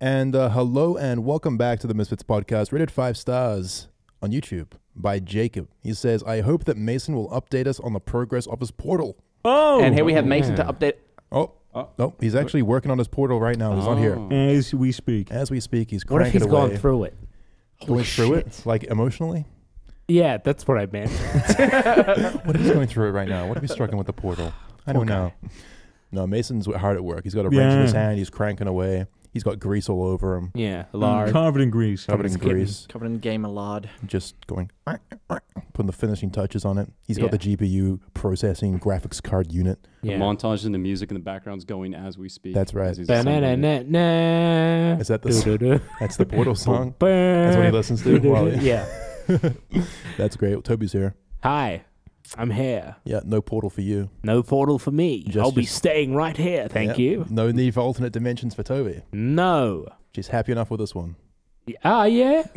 And uh, hello and welcome back to the Misfits podcast, rated five stars on YouTube by Jacob. He says, I hope that Mason will update us on the progress of his portal. Oh, and here we have Mason yeah. to update. Oh, Oh. no, he's actually working on his portal right now. He's on here. Oh. As we speak. As we speak, he's What if cranking he's away. gone through it? Going through it? Like emotionally? Yeah, that's what I meant. What if he's going through it right now? What if he's struggling with the portal? I don't know. No, Mason's hard at work. He's got a wrench in his Yeah. hand. He's cranking away. He's got grease all over him. yeah, Mm, large. Covered in grease. Covered in getting- grease. Covered in gamer lard. Just going, putting the finishing touches on it. He's got Yeah. the GPU processing graphics card unit. The Yeah. montage and the music in the background's going as we speak. That's right. as he's assembling it. Is that the s- That's the portal song. That's That's what he listens to. while he- Yeah. That's great. Toby's here. Hi, I'm here. Yeah, no portal for you. No portal for me. Just- I'll be just- staying right here. Thank Yeah. you. No need for alternate dimensions for Toby. No. She's happy enough with this one. Ah, yeah.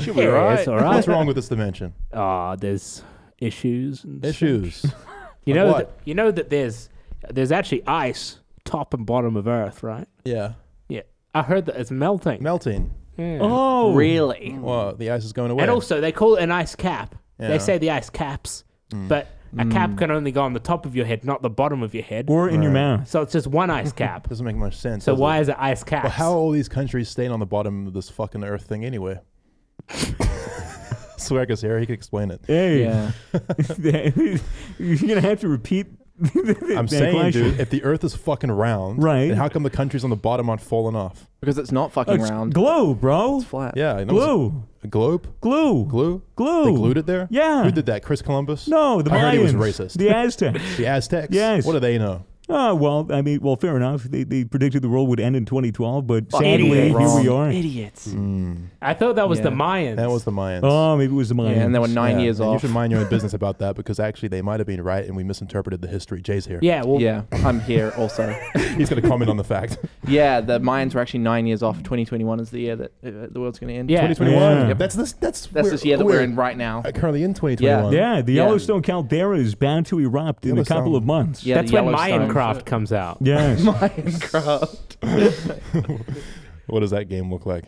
Should yeah, It's all right. What's wrong with this dimension? Ah, there's issues. And. Issues. You Like know what? that. You know that there's there's actually ice top and bottom of Earth, right? Yeah. Yeah. I heard that it's melting. Melting. Yeah. Oh, Really? Well, the ice is going away. And also, they call it an ice cap. Yeah. They say the ice caps, Mm. but a cap can only go on the top of your head, not the bottom of your head. Or in your mouth. So it's just one ice cap. doesn't make much sense. so does why it? is it ice caps? Well, how are all these countries staying on the bottom of this fucking Earth thing anyway? Swag is here. He can explain it. Hey, Yeah. you're gonna have to repeat. I'm saying, dude, if the Earth is fucking round, Right. then how come the countries on the bottom aren't falling off? Because it's not fucking it's round. glue, bro. It's flat. Yeah, I know. Glue, A globe? glue, Glue? glue. They glued it there? Yeah. Who did that? Chris Columbus? No, the I heard he was Mayans, racist. The Aztecs. The Aztecs? Yes. What do they know? Oh well, I mean, well, fair enough. They, they predicted the world would end in 2012, but Fucking sadly, idiots. here we Wrong. are. Idiots. Mm, I thought that was the Mayans. that was the Mayans. Oh, maybe it was the Mayans. Yeah, and they were nine Yeah, years and off. You should mind your own business about that because actually they might have been right and we misinterpreted the history. Jay's here. Yeah, well, yeah, I'm here also. He's going to comment on the fact. yeah, the Mayans were actually nine years off. 2021 is the year that uh, the world's going to end. Yeah. 2021. Yeah. Yep, That's this. That's That's this year that we're in right now. uh, currently in 2021. yeah, the Yeah. Yellowstone caldera is bound to erupt in a Yellowstone. couple of months. Yeah, that's the when Yellowstone Minecraft comes out. Yes. Minecraft. What does that game look like?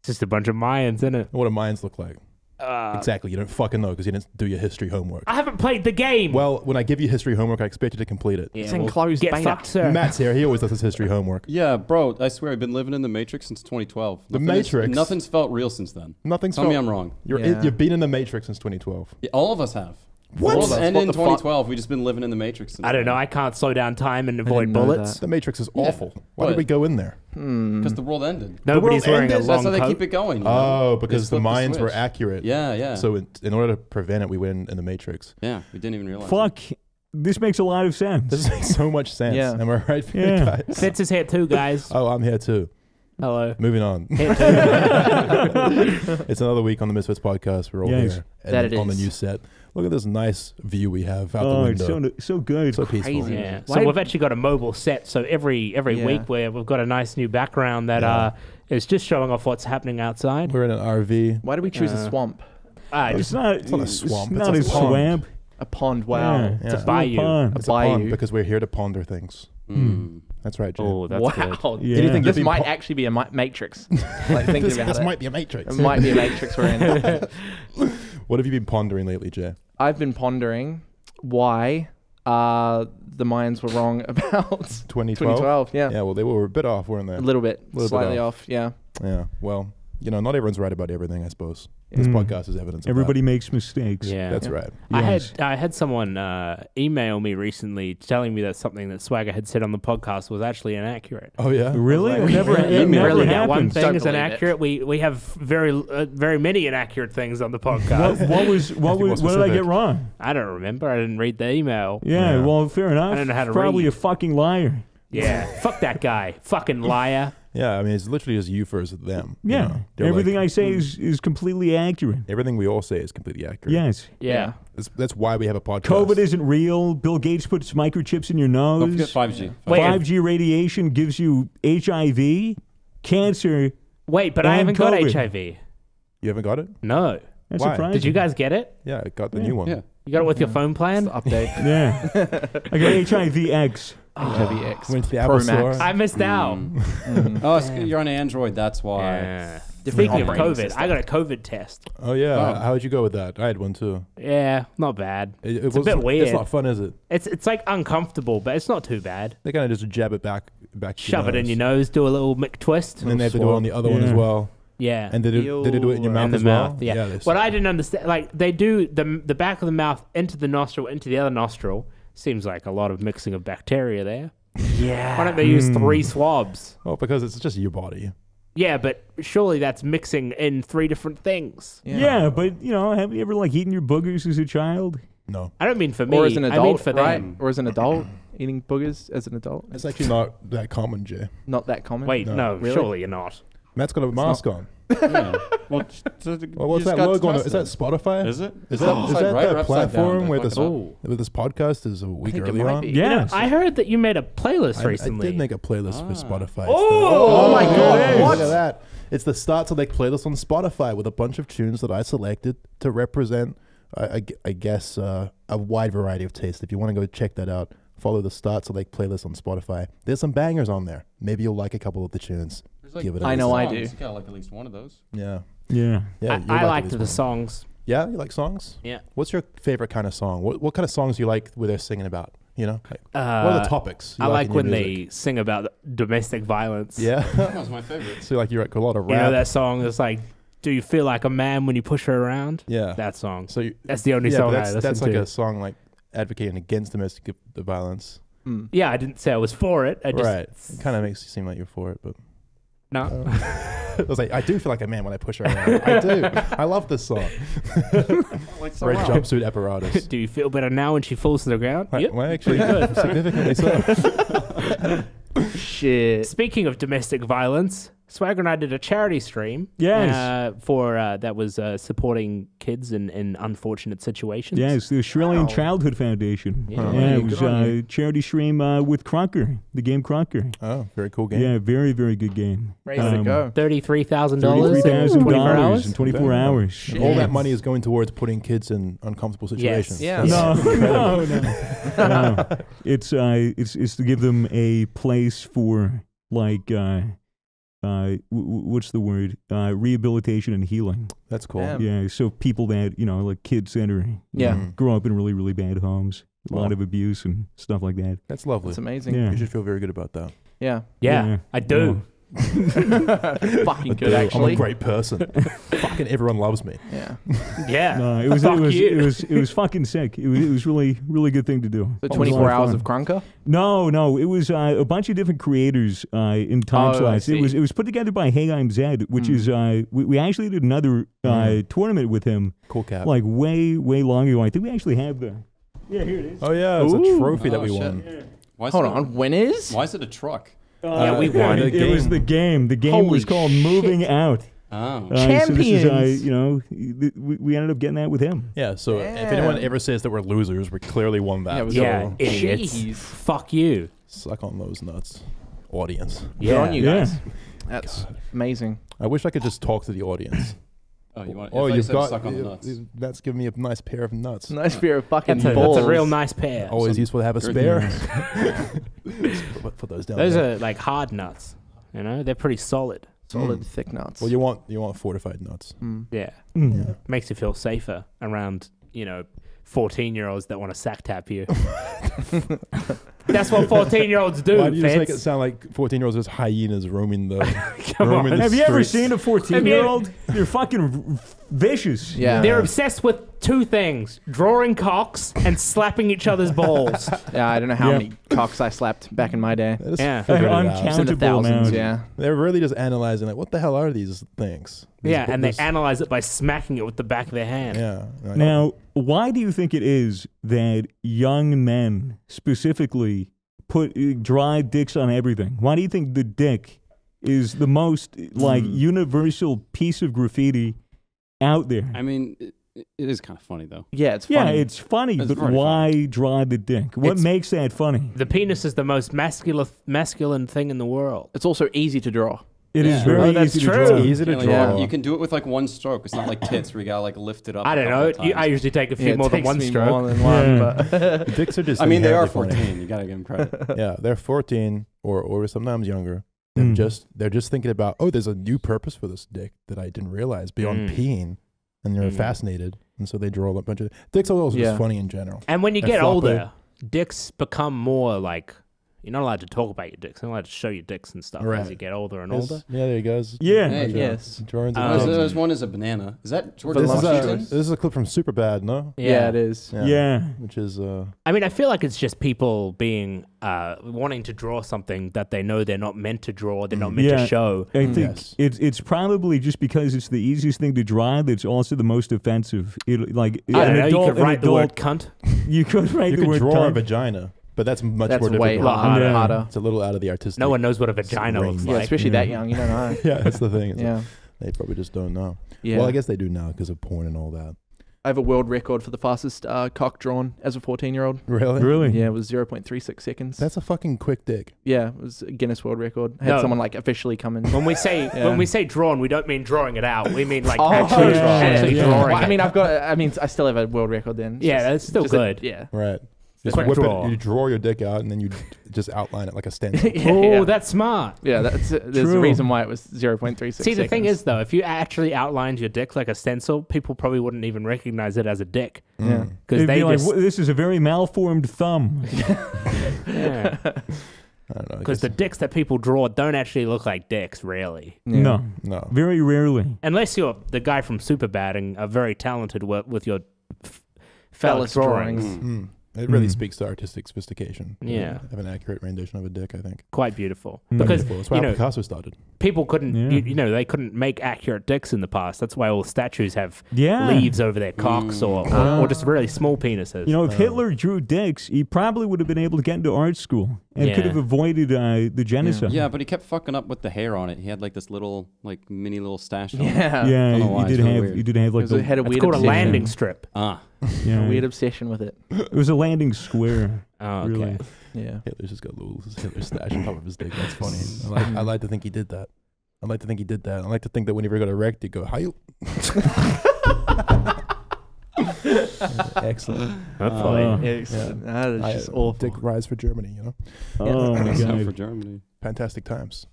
It's just a bunch of Mayans in it. What do Mayans look like? Uh, exactly. You don't fucking know because you didn't do your history homework. I haven't played the game. Well, when I give you history homework, I expect you to complete it. yeah, It's well, enclosed get beta. fucked, sir. Matt's here. He always does his history homework. Yeah, bro, I swear I've been living in the Matrix since 2012. The Nothing is- Matrix? nothing's felt real since then. Nothing's. Tell me felt- I'm wrong. You're Yeah. you've been in the Matrix since 2012. Yeah, all of us have. What? The world What in the fuck? 2012. We've just been living in the Matrix I don't know. I can't slow down time and didn't avoid know bullets. The Matrix is Yeah. awful. Why did we go in there? Hmm. Because the world ended. Nobody's world wearing a ended. long That's how they coat. keep it going. you know? Oh, because the flipped minds were switch. accurate. Yeah, yeah. So in, in order to prevent it, we went in the Matrix. yeah, we didn't even realize. it. Fuck. This makes a lot of sense. This makes so much sense. Yeah. Am I right, Yeah. guys? Fitz is here too, guys. Oh, I'm here too. Hello. Moving on. It's another week on the Misfits podcast. We're all Yes. here That and it on the is. new set. Look at this nice view we have out oh, the it's window. so so good. So peaceful. Crazy. yeah. Why- So we've actually got a mobile set. So every every Yeah. week where we've got a nice new background that Yeah. uh is just showing off what's happening outside. We're in an RV. Why do we choose a Uh, swamp? Ah, it's just not. it's not a swamp, It's it's not a a pond. swamp. A pond. Wow. Yeah. It's a Yeah. bayou. pond. It's a pond because we're here to ponder things. Mm. That's right, Jim. oh, that's wow. good. Yeah. Anything This You've been might po- actually be a mi- matrix. like thinking this about this it. might be a Matrix. it might be a matrix we're in. what have you been pondering lately, Jay? I've been pondering why uh, the Mayans were wrong about 2012? 2012. Yeah. Yeah, well, they were a bit off, weren't they? A little bit. a Little bit slightly off. off. Yeah. Yeah, well, you know, not everyone's right about everything, I suppose. This Mm. podcast is evidence of Everybody makes mistakes. Yeah. That's Yeah. right. I had I had someone uh, email me recently telling me that something that Swagger had said on the podcast was actually inaccurate. Oh, yeah? Really? Like, It never, really? it never Really? that one thing Don't is believe it. inaccurate. We we have very uh, very many inaccurate things on the podcast. what was what was what did I get wrong? I don't remember. I didn't read the email. Yeah, Yeah. well, fair enough. I don't know how to Probably read. a fucking liar. Yeah, fuck that guy. Fucking liar. Yeah, I mean, it's literally just you versus them. you Yeah, know? Everything like- I say is is completely accurate. Everything we all say is completely accurate. Yes, Yeah. That's, that's why we have a podcast. COVID isn't real. Bill Gates puts microchips in your Don't nose. forget 5G. Wait, 5G radiation gives you HIV, cancer. Wait, but I haven't got HIV. You haven't got it? No. That's Why? surprising. Did you guys get it? Yeah, I got the Yeah. new one. Yeah. You got it with your Yeah. phone It's plan? the update. Yeah, I got HIV X. HIVX. Went to the Pro Store. Max. I missed out. Mhm. Oh, it's, you're on Android. That's why. Yeah. Speaking of operating COVID, system. I got a COVID test. Oh yeah, Oh. how'd you go with that? I had one too. Yeah, not bad. It, it It's a bit weird. It's not fun, is it? It's it's like uncomfortable, but it's not too bad. They kind of just jab it back, back. to Shove your it in your nose. nose, do a little mick twist. and then they have to do it on the other one as Yeah. well. Yeah. And did it, did they do it in your Ew. mouth in the as well? mouth, yeah. they What I didn't understand, like they do the the back of the mouth into the nostril, into the other nostril. Seems like a lot of mixing of bacteria there. Yeah. Why don't they use Mm. three swabs? Well, because it's just your body. Yeah, but surely that's mixing in three different things. Yeah. but you know, have you ever like eaten your boogers as a child? No, I don't mean for me. Or as an I mean adult, for right? them. Or as an adult eating boogers as an adult. it's actually not that common, Jay. Not that common. Wait, No. no, Really? surely you're not. Matt's got a mask on. Yeah. Well, t- t- Well, what's that got logo? On it? Is that Spotify? Is it? Is that, is Upside that right or the down? platform where this. Oh. where this podcast is a week think it early might on? be. Yes. I heard that you made a playlist I, I did make a playlist for Ah. Spotify. Oh, Oh my God, Look at that! It's the Start Select playlist on Spotify with a bunch of tunes that I selected to represent, I, I I guess, uh, a wide variety of taste. If you want to go check that out, follow the Start Select playlist on Spotify. There's some bangers on there. Maybe you'll like a couple of the tunes. There's like Give it a I know I do. You gotta like at least one of those. Yeah, Yeah. yeah. I, you'll I like liked at the one. songs. Yeah, you like songs? Yeah. What's your favorite kind of song? What what kind of songs do you like where they're singing about? You know, like, Uh, what are the topics? you I like in your when music? they sing about domestic violence. Yeah. That was my favorite. so like you like a lot of You know that song that's like, "Do you feel like a man when you push her around?" yeah. That song. so you, That's the only yeah, song but I that's, listen that's like to. a song like advocating against domestic violence. Mm. Yeah, I didn't say I was for it. I just right. It kind of makes you seem like you're for it, but no. I was like, I do feel like a man when I push her around. I do. I love this song. Like so Red well. jumpsuit apparatus. Do you feel better now when she falls to the ground? Right, Yep. Well, actually, Pretty good. significantly so. Shit. Speaking of domestic violence, Swagger and I did a charity stream. Yes. Uh, for uh, that was uh, supporting kids in, in unfortunate situations. Yes, the Australian Wow. Childhood Foundation. Yeah. Yeah, Hey, it was a uh, charity stream uh, with Krunker, the game Krunker. Oh, very cool game. Yeah, very very good game. Way to Um, go. Thirty-three thousand Thirty-three dollars in dollars in twenty-four hours. Shit. All that money is going towards putting kids in uncomfortable situations. Yeah. That's No, no, no, no. It's uh, it's it's to give them a place for like uh, w- w- what's the word? Uh, rehabilitation and healing. That's cool. Damn. Yeah, so people that you know, like kids that are Yeah. Mm. grow up in really really bad homes, a lot of abuse and stuff like that. That's lovely. That's amazing. Yeah. You should feel very good about that. Yeah. Yeah, Yeah. I do. Fucking good, actually. I'm a great person. Fucking everyone loves me. Yeah. Yeah. No, it was Fuck it was you. it was it was fucking sick. It was it was really really good thing to do. The It was a 24 lot hours fun. of Krunker. No, no, it was uh, a bunch of different creators uh, in time Oh, I slots. It see. was it was put together by Hey I'm Zed, which Hmm. is uh, we, we actually did another uh, Mm. tournament with him Cool cap. like way way long ago. I think we actually have the yeah here it is. oh yeah, it's Ooh. a trophy that Oh, we shit. won. Why is Hold it a- on. Winners? Why is it a truck? Yeah, we won. the It was the game. The game Holy was called shit. Moving Out. Oh. Uh, So this is, uh, Champions. you know, we, we ended up getting that with him. Yeah, so if anyone ever says that we're losers, we clearly won that. Yeah, it was so Yeah, idiots. Jeez. Fuck you. suck on those nuts, audience. Good on you Yeah. guys. That's amazing. I wish I could just talk to the audience. Oh, you want? oh, I thought you you've got suck on the nuts. that's giving me a nice pair of nuts. Nice pair of fucking That's a, balls. that's a real nice pair. Always Some useful to have a spare. put, put those down. Those there. are like hard nuts. You know, they're pretty solid. Solid, Mm. thick nuts. well, you want you want fortified nuts. Mm. Yeah. Mm. Yeah. Makes you feel safer around, you know, 14 year olds that want to sack tap you. That's what 14 year olds do. Why do you just make it Feds. sound like fourteen year olds as hyenas roaming the? Come roaming on. the Have you ever streets? seen a 14 year old? They're fucking vicious. Yeah. They're obsessed with two things drawing cocks and slapping each other's balls. Yeah, I don't know how Yeah. many cocks I slapped back in my day. They just Yeah. figured it An out. It's in the Countable thousands, amount. yeah. They're really just analyzing like, what the hell are these things? These yeah, bo- and they this- analyze it by smacking it with the back of their hand. Yeah. Like, Now, why do you think it is that young men specifically put uh, dry dicks on everything? Why do you think the dick is the most like Hmm. universal piece of graffiti out there? I mean, it, it is kind of funny though. Yeah, it's yeah, funny. it's funny, It's but very why draw the dick? What It's- makes that funny? The penis is the most masculine masculine thing in the world. It's also easy to draw. It is Yeah. very Oh, that's easy to true. draw. It's easy to Yeah, like, draw. You can do it with like one stroke. It's not like tits where you gotta like lift it up. I a don't couple know. of You, I times. usually take a few Yeah, more than one stroke. More than one, Yeah. Dicks are just. I mean, they are inherently 14. funny. You gotta give them credit. Yeah, they're 14 or or sometimes younger. They're Mm. just they're just thinking about oh, there's a new purpose for this dick that I didn't realize beyond Mm. peeing, and they're Mm. fascinated, and so they draw a bunch of dicks are also Yeah. just funny in general. And when you And get floppy. older, dicks become more like you're not allowed to talk about your dicks. You're not allowed to show your dicks and stuff Right. as you get older and It's- older. Yeah, there he goes. Yeah. Hey, Bunch yes. drawings Um, There's, there's one is a banana. Is that George this, is a, this is a clip from Superbad, no? yeah. it is. Yeah. Which is uh, I mean, I feel like it's just people being uh, wanting to draw something that they know they're not meant to draw, they're not Mm. meant Yeah. to show. I think Yes. it's it's probably just because it's the easiest thing to draw that's also the most offensive. It, like I don't an know. adult, you could an write the word cunt. You could write you the could word draw a vagina, but that's much That's more way difficult. harder. Yeah. harder. It's a little out of the artistic. No one knows what a vagina range. looks Yeah, like. especially Yeah. that young. You don't know. yeah, that's the thing. It's like, yeah. they probably just don't know. Yeah. Well, I guess they do now because of porn and all that. I have a world record for the fastest uh, cock drawn as a 14 year old. Really? Really? Yeah, it was 0.36 seconds. That's a fucking quick dick. yeah, it was a Guinness World Record. I had No. someone like officially come in. When we say Yeah. when we say drawn, we don't mean drawing it out. We mean like Oh, actually, yeah, actually yeah. drawing. Well, I it. mean, I've got. I mean, I still have a world record then. It's Yeah, just- that's still just a- good. yeah. Right. Just Quick whip draw. it. You draw your dick out and then you just outline it like a stencil. yeah, oh, yeah. that's smart. yeah, that's there's a True. reason why it was 0.36. See, the thing seconds. is though, if you actually outlined your dick like a stencil, people probably wouldn't even recognize it as a dick Yeah. Mm. because They'd they be like, just "Wha- this is a very malformed thumb. I don't know. I Because the guess- dicks that people draw don't actually look like dicks, really. Yeah. No, no. very rarely. Unless you're the guy from Superbad and are very talented with, with your f- Phallus phallus drawings. drawings. Mm. It really Mm. speaks to artistic sophistication. Yeah. Have an accurate rendition of a dick, I think. Quite beautiful. Mm. Because Beautiful. That's why you know- Picasso started. people couldn't, Yeah. you, you know, they couldn't make accurate dicks in the past. That's why all statues have Yeah. leaves over their cocks or, Mm. or, or just really small penises. You know, if Oh. Hitler drew dicks, he probably would have been able to get into art school and could have avoided uh, the genocide. Yeah, but he kept fucking up with the hair on it. He had like this little, like mini little stash. On it. Yeah. yeah, Don't he did it's have weird. he did have like the, a, had a it's weird called a landing strip. Ah, yeah, A weird obsession with it. it was a landing square. Oh, okay. Really. Yeah. Hitler's just got a little Hitler stash on top of his dick. That's funny. I like, I like to think he did that. I like to think he did that. I like to think that whenever he got erect, he'd go, how you? Excellent. Hopefully. Uh, Excellent. That is I- just awful. Dick rise for Germany, you know? Oh my that's not for. Germany. Fantastic times.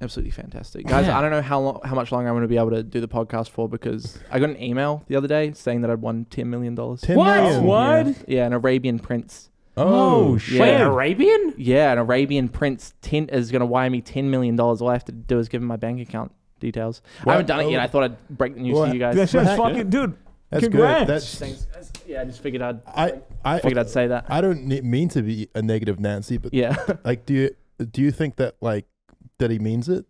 Absolutely fantastic, guys. Yeah. I don't know how long, how much longer I'm going to be able to do the podcast for because I got an email the other day saying that I'd won ten million dollars. Ten What? million. What? Yeah, yeah, an Arabian prince. Oh, Oh, shit. Wait, Yeah. Arabian? Yeah, an Arabian prince ten is going to wire me ten million dollars. All I have to do is give him my bank account details. I haven't done it yet. Oh. I thought I'd break the news What? to you guys. That sounds fucking dude. That's Congrats. good. That's, Thanks. Yeah, I just figured I'd I, I, figured I'd say that. I don't mean to be a negative Nancy, but Yeah. like, do you do you think that like that he means it?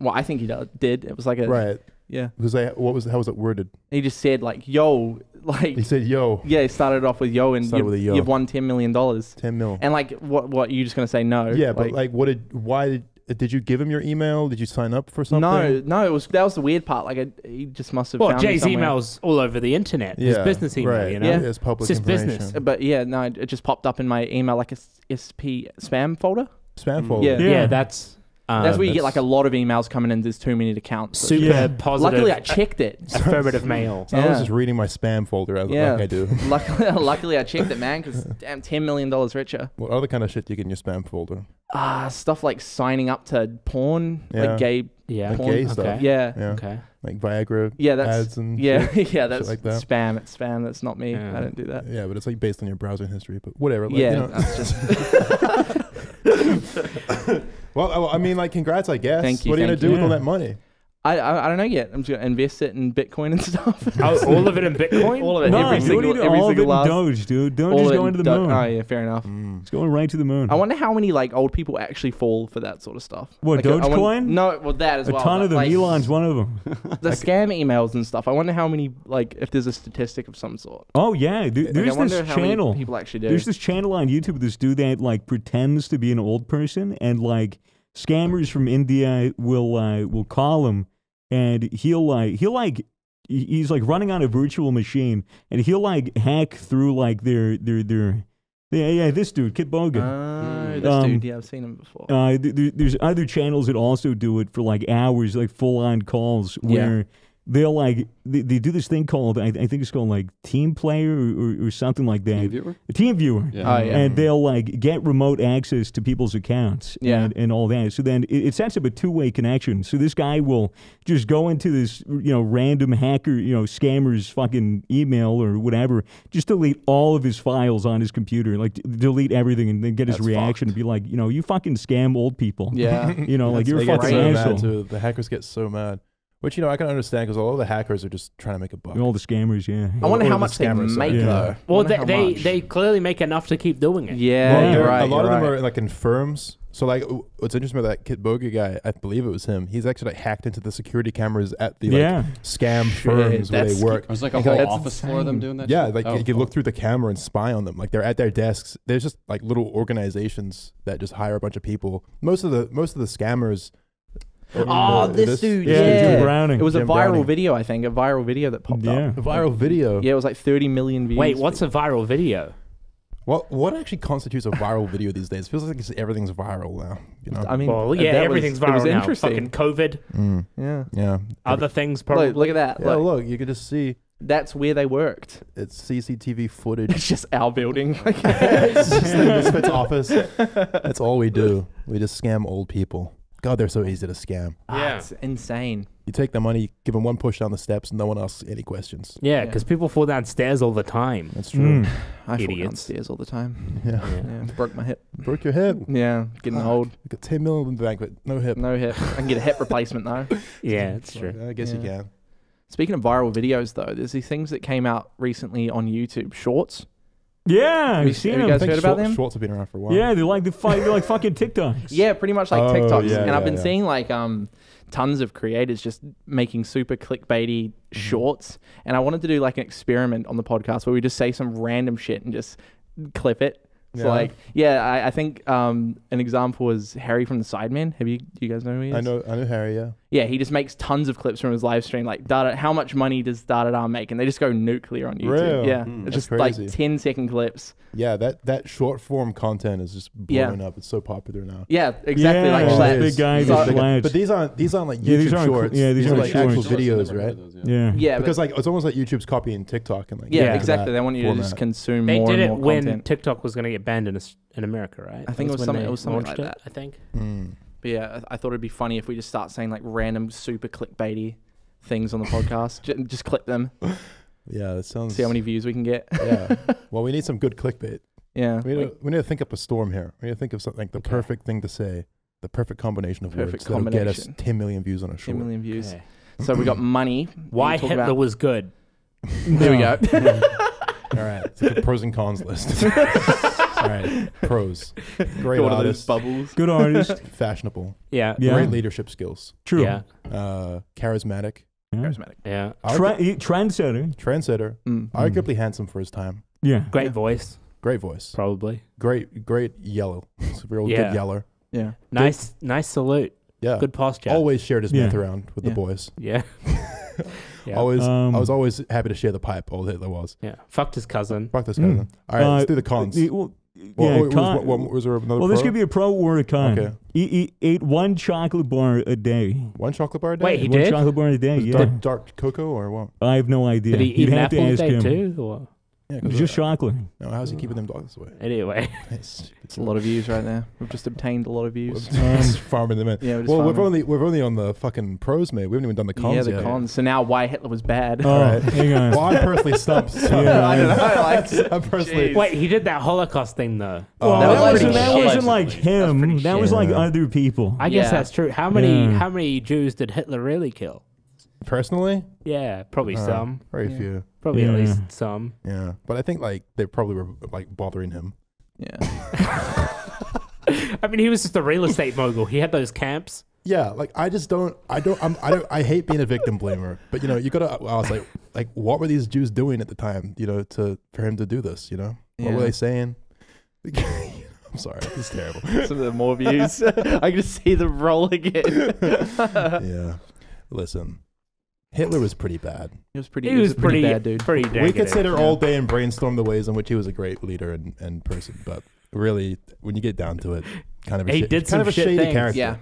well, I think he do- did. It was like a Right? yeah. Because I, what was how was it worded? He just said like, "Yo, like." He said, "Yo, Yeah, he started off with yo, and Started you've, with a yo. you've won ten million dollars. ten mil." And like, what? What? You just gonna say no? yeah, but like, what did? Why did? Did you give him your email? Did you sign up for something? no, no. It was that was the weird part. Like, I, he just must have. Well, found me Jay's somewhere. emails all over the internet. His Yeah, business email, right. you know? Yeah. It's public It's just business. But yeah, no, it just popped up in my email like a s- SP spam folder. Spam Mm. folder. Yeah. Yeah, Yeah. that's um, That's where you get like a lot of emails coming in. There's too many to count. So- super Yeah. positive. Luckily, I checked it. affirmative mail. So I was just reading my spam folder as Yeah. like I do. luckily, luckily, I checked it, man. Because damn, ten million dollars richer. What other kind of shit do you get in your spam folder? Ah, stuff like signing up to porn, Yeah. like gay. Yeah. Like Porn. gay Okay. stuff. Yeah. Yeah. Okay. Like Viagra Yeah, that's ads and yeah, shit. yeah. That's like that. spam. It's spam. That's not me. Yeah. I don't do that. Yeah, but it's like based on your browsing history. But whatever. Like, yeah, You know. that's just. Well, I- mean, like, congrats, I guess. Thank you, What are you gonna do you. with all that money? I, I I don't know yet. I'm just gonna invest it in Bitcoin and stuff. Oh, all of it in Bitcoin? all of it. No, every dude, single, you do every all of it single in last. Doge, dude. Don't all just of it go in into the Do- moon. Oh yeah, fair enough. Mm. It's going right to the moon. I wonder how many like old people actually fall for that sort of stuff. What, Like, I wonder- Dogecoin? no, well that as a well. ton but, of them. like, Elon's one of them. the scam emails and stuff. I wonder how many like if there's a statistic of some sort. Oh yeah, there- Like, there's I wonder this how many channel. people actually do. There's this channel on YouTube. This dude that like pretends to be an old person, and like scammers from India will uh, will call him, and he'll like he'll like he's like running on a virtual machine, and he'll like hack through like their their their Yeah, yeah, this dude, Kitboga. Oh, this Um, dude. Yeah, I've seen him before. Uh, th- th- there's other channels that also do it for like hours, like full on calls, Yeah. Where they'll like they, they do this thing called I, I think it's called like Team Player or, or, or something like that. Team viewer? Team Viewer. Yeah. Oh, yeah. And they'll like get remote access to people's accounts Yeah. and, and all that. So then it, it sets up a two way connection. So this guy will just go into this, you know, random hacker, you know, scammer's fucking email or whatever, just delete all of his files on his computer, like d- delete everything and then get his That's reaction and be like, you know, you fucking scam old people. yeah. You know, like you're a fucking so asshole. mad too. The hackers get so mad, which you know I can understand because all of the hackers are just trying to make a buck. All the scammers, yeah. I wonder Or how the much they scammers, make. Yeah. though. Well, they they, they clearly make enough to keep doing it. Yeah, Well, you're right. a lot you're of them right. are like in firms. So like, what's interesting about that Kitboga guy? I believe it was him. He's actually like hacked into the security cameras at the like yeah. scam Shit, firms where they work. It was like a whole that's office floor of them doing that. Yeah, shit? like Oh, you can oh. look through the camera and spy on them. Like they're at their desks. There's just like little organizations that just hire a bunch of people. Most of the most of the scammers. Or- Oh, or this dude, Yeah, yeah. Jim Browning. It was a viral Browning. video, I think. A viral video that popped yeah. up. A viral video. Yeah, it was like 30 million views. Wait, what's a viral video? What what actually constitutes a viral video these days? It feels like everything's viral now. You know. I mean, Well, that yeah, was- everything's It was viral now. interesting. Fucking COVID, Mm, yeah. yeah. other things probably. Look, look at that. Yeah, Look, look, you can just see that's where they worked. it's CCTV footage. It's just our building. it's just the Misfits office. That's all we do. We just scam old people. God, they're so easy to scam. Ah, Yeah. it's insane. You take the money, give them one push down the steps, and no one asks any questions. yeah, Yeah. because people fall downstairs all the time. That's true. Mm. I fall Idiots. downstairs all the time. Yeah. Yeah, broke my hip. Broke your hip. Yeah, getting Fuck. old. You got 10 million in the bank, but no hip. No hip. I can get a hip replacement though. Yeah, it's true. I guess you Yeah. can. Speaking of viral videos, though, there's these things that came out recently on YouTube, shorts. Yeah, Have you- I've seen have you them. I guys think heard about Schwartz, them? Schwartz have been around for a while. Yeah, they're like the fight. They're like fucking TikToks. Yeah, pretty much like Oh, TikToks. yeah, and yeah, I've been yeah. seeing like um tons of creators just making super clickbaity Mm-hmm. shorts. And I wanted to do like an experiment on the podcast where we just say some random shit and just clip it. So Yeah. like yeah, I, I think um an example was Harry from the Sidemen. Have you do you guys know who he is? I know, I know Harry. Yeah, Yeah, he just makes tons of clips from his live stream. Like, Dada, how much money does Da Da Da make? And they just go nuclear on YouTube. Real? Yeah, Mm, it's that's just like crazy. 10 second clips. yeah. That that short form content is just Yeah. blowing up. It's so popular now. Yeah, exactly. Yeah, like oh, slats. the big guy, So- the slats. But these aren't these aren't like YouTube Yeah, these aren't shorts. yeah, these are aren't like shorts. actual videos, right? those, Yeah. yeah, Because but, like it's almost like YouTube's copying TikTok and like yeah, Yeah. exactly. They want you to just format. consume They more did and it more when content. TikTok was going to get banned in, Aus- in America, right? I think it was when something- they it was something launched like it, that. I think. But yeah, I I thought it'd be funny if we just start saying like random super clickbaity things on the podcast. J- just clip them, Yeah, that sounds. see how many views we can get. Yeah. well, we need some good clickbait. yeah. We need, to, we need to think up a storm here. We need to think of something like the Okay. perfect thing to say, the perfect combination of Perfect words that'll get us 10 million views on a 10 short. million views. Okay. So we got money. Why We Hitler about- was good. There we go. All right, it's like a pros and cons list. All right, pros. Great Got one of those artist, bubbles. Good artist. fashionable, Yeah. Yeah. great leadership skills, True. Yeah. uh, charismatic, Yeah. Charismatic. Yeah. Tre- he- trendsetter. trendsetter, Mm. arguably handsome for his time, Yeah. Great Yeah. voice, great voice, probably. great, great yellow, He's a real Yeah. good yeller. Yeah. Nice, nice salute. Yeah, Good posture. always shared his myth Yeah. around with Yeah. the boys. Yeah. yeah. Always, Um, I was always happy to share the pipe. Old Hitler was. Yeah. Fucked his cousin. Fuck this Mm. cousin. All right, Uh, let's do the cons. the- well, Well, yeah, was, con- what- what- was there another well, this could be a pro or a con. Okay. He, he ate one chocolate bar a day. one chocolate bar a day. Wait, he one did? chocolate bar a day. Yeah. dark, dark cocoa or what? I have no idea. Did he eat You'd an have to apple a ask day him. too? Or? Yeah, It was just chocolate. No, how's he keeping them dogs away? Anyway. It's, It's a lot of views right there. We've just obtained a lot of views. Just um, farming them in. Yeah, we're just Well, we've farming. only we're only on the fucking pros, mate. We haven't even done the cons yeah, the yet. cons. So now why Hitler was bad. Oh, Alright. hang on. Well, I'm personally stumped. So Yeah, I don't know. Like, I'm personally. Jeez. Wait, he did that Holocaust thing though. Oh, Well, that that, was wasn't, pretty that shit. wasn't like That's pretty him. That was shit. like Yeah. other people. I guess Yeah. that's true. How many Yeah. how many Jews did Hitler really kill? Personally, Yeah, probably Uh, some. very Yeah. few. Probably at Yeah. least some. Yeah, but I think like they probably were like bothering him. yeah. I mean, he was just a real estate mogul. He had those camps. Yeah, like I just don't, I don't, I'm, I don't, I hate being a victim blamer. But you know, you gotta. I was like, like, what were these Jews doing at the time? You know, to for him to do this. You know, what were Yeah. they saying? I'm sorry, this is terrible. Some of the more views. I can see them roll again. yeah, listen, Hitler was pretty bad. He was pretty. He was a pretty, pretty bad dude. Pretty. we could sit here yeah. all day and brainstorm the ways in which he was a great leader and, and person, but really, when you get down to it, kind of a He shit- did kind some of a shit shady things. character. Yeah.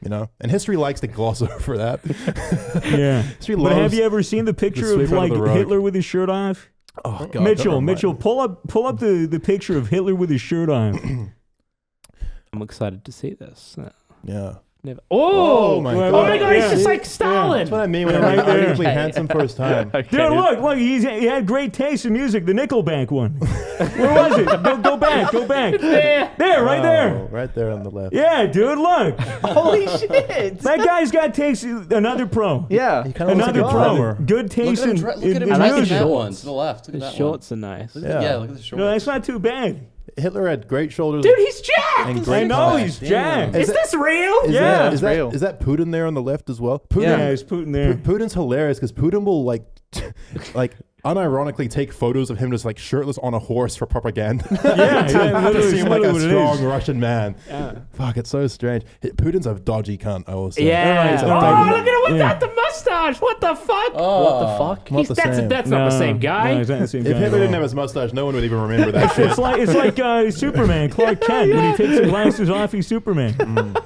you know, and history likes to gloss over that. Yeah. history But have you ever seen the picture sweep of like the rug. Hitler with his shirt off? Oh God, Mitchell, Mitchell, pull up, pull up the, the picture of Hitler with his shirt on. I'm excited to see this. Yeah. Never. Oh, Oh my Wait, Oh God. my god, Yeah. he's just like Stalin. That's what I mean when I'm Right like there. handsome for his time. Okay, Dude, look, look, he's, he had great taste in music. The Nickelback one. Where was it? Go, go back, go back. There. There, right oh, there. Oh, right there on the left. Yeah, dude, look. Holy shit! That guy's got taste. Another pro. Yeah. He kind of looks like Another pro. drummer. Good Look taste at him, in, dre- look at him in I like dressing his music. that shorts. one to the left. Look at His that shorts are nice. one. Look Yeah. at- Yeah, look at the shorts. No, that's not too bad. Hitler had great shoulders. Dude, he's jacked. and I know thighs. he's Damn. jacked. Is this real? Is Yeah, that, is, that, real. is that Putin there on the left as well? Putin, Yeah, he's Putin there. Pu- Putin's hilarious because Putin will like, like unironically take photos of him just like shirtless on a horse for propaganda. Yeah, yeah, to seem like a strong is. Russian man. Yeah. Fuck, it's so strange. Putin's a dodgy cunt. I will say. Yeah. He's a Oh, look at him with Yeah. that the mustache. What the fuck? Oh. What the fuck? Not He's, the that's same. that's not the same guy. No, he's not the same If guy Hitler didn't have his mustache, no one would even remember that shit. It's like it's like uh, Superman, Clark Kent. When he takes his glasses off, he's Superman.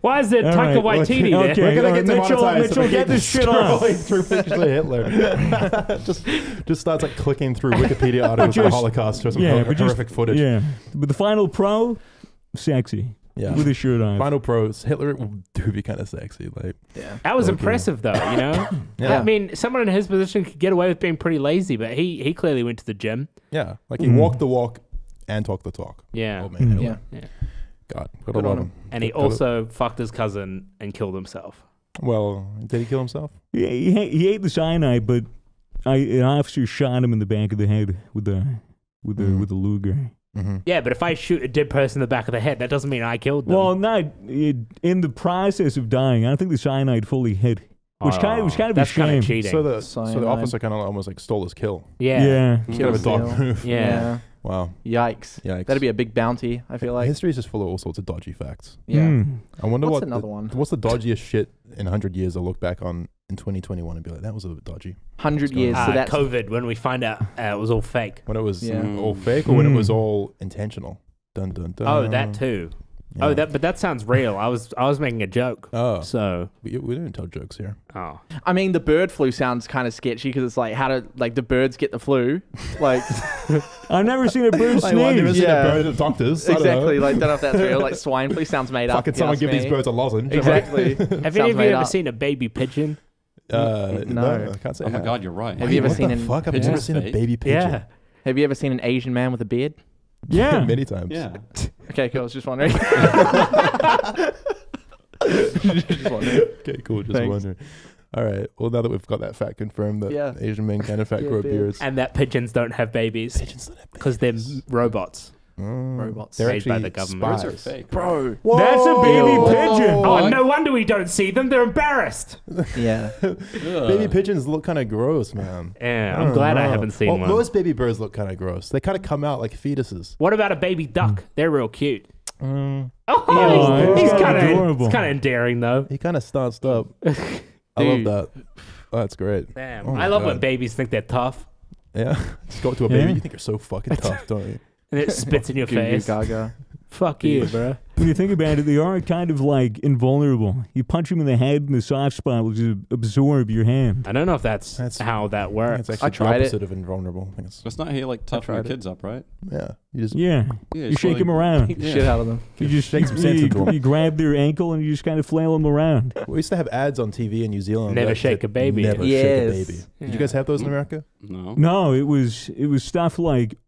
Why is there All Taika right, Waititi okay, there? okay. We're gonna get right, Mitchell, demonetized Mitchell, if get this shit off. through pictures of Hitler. just, just starts like clicking through Wikipedia articles of the Holocaust for some Yeah, hor- but just horrific footage. Yeah, but the final pro, sexy Yeah. with his shirt on. Final pros, Hitler do be kind of sexy. Like, Yeah. That was Okay. impressive, though. You know, yeah, I mean, someone in his position could get away with being pretty lazy, but he he clearly went to the gym. yeah, like he Mhm. walked the walk and talked the talk. Yeah, man. Hitler. Yeah. Yeah. God, Good gotta love on him. and he Gotta- also fucked his cousin and killed himself. Well, did he kill himself? He, he, he ate the cyanide, but I, an officer shot him in the back of the head with the with the Mhm. with the Luger. Mm-hmm. Yeah, but if I shoot a dead person in the back of the head, that doesn't mean I killed them. Well, not it, in the process of dying. I don't think the cyanide fully hit. which kind of- which kind of a that's kinda cheating. So the so the Cyanide. officer kind of almost like stole his kill. yeah. yeah. It's kind of a dog steal. move. Yeah. Wow. Yikes. Yikes. That'd be a big bounty. I feel like. history is just full of all sorts of dodgy facts. Yeah. Mm. I wonder What's what another the, one? what's the dodgiest shit in 100 years I'll look back on in 2021 and be like, that was a bit dodgy. Hundred years. on? So Uh, that's COVID, when we find out uh, it was all fake. When it was Yeah. all fake or when it was Mm. all intentional. Dun dun dun. Oh, that too. Oh, that but that sounds real. I was I was making a joke. Oh, So, we, we don't tell jokes here. oh. I mean, the bird flu sounds kind of sketchy because it's like how do like the birds get the flu? Like I've never seen a bird Like, well, I've never sneeze. seen a bird at the doctors. I don't exactly. know. Like don't know if that's real. Like swine flu sounds made up. Fucking if someone ask give these birds a lozenge. Exactly. Have any of you ever up. seen a baby pigeon? Uh, No. no. I can't say Oh I my god, you're right. Have you ever what seen the an fuck? I've never seen a baby pigeon. Yeah. Have you ever seen an Asian man with a beard? Yeah. Many times. Yeah. Okay, cool. I was just wondering. just wondering. Okay, cool. Just Thanks. wondering. All right. Well, now that we've got that fact confirmed that Yeah. Asian men can in fact Yeah, grow beards. beards. And that pigeons don't have babies Pigeons don't have because they're babies. robots. Mm. Robots. They're Made by the government. spies. Birds are fake. Bro. That's a baby Whoa. pigeon. Oh, no wonder we don't see them. They're embarrassed. Yeah. Baby pigeons look kind of gross, man. Yeah, I I'm don't glad I haven't seen well, one. Most baby birds look kind of gross. They kind of come out like fetuses. What about a baby duck? They're real cute. Mm. Oh, Oh, he's, he's that's kind of adorable. he's kind of endearing though. He kind of stanced up. I love that. Oh, that's great. Damn, Oh I love when babies think they're tough Yeah. Just go up to a baby. Yeah. You think you're so fucking tough, don't you? and it spits in your Goo goo face. gaga. Fuck you, bro. When you think about it, they are kind of like invulnerable. You punch them in the head, and the soft spot will just absorb your hand. I don't know if that's, That's- how that I think works. it's actually the tried it. opposite of invulnerable. I think it's, That's not how you like toughen your tried it. kids up, right? yeah. You just Yeah, Yeah, you just shake like- them around. Beat Yeah. shit out of them. You just Shake some sense you, into 'em. you grab their ankle and you just kind of flail them around. We used to have ads on TV in New Zealand. Never that shake said, a baby. Never shake Yes. a baby. Did you guys have those in America? No. No, it was it was stuff like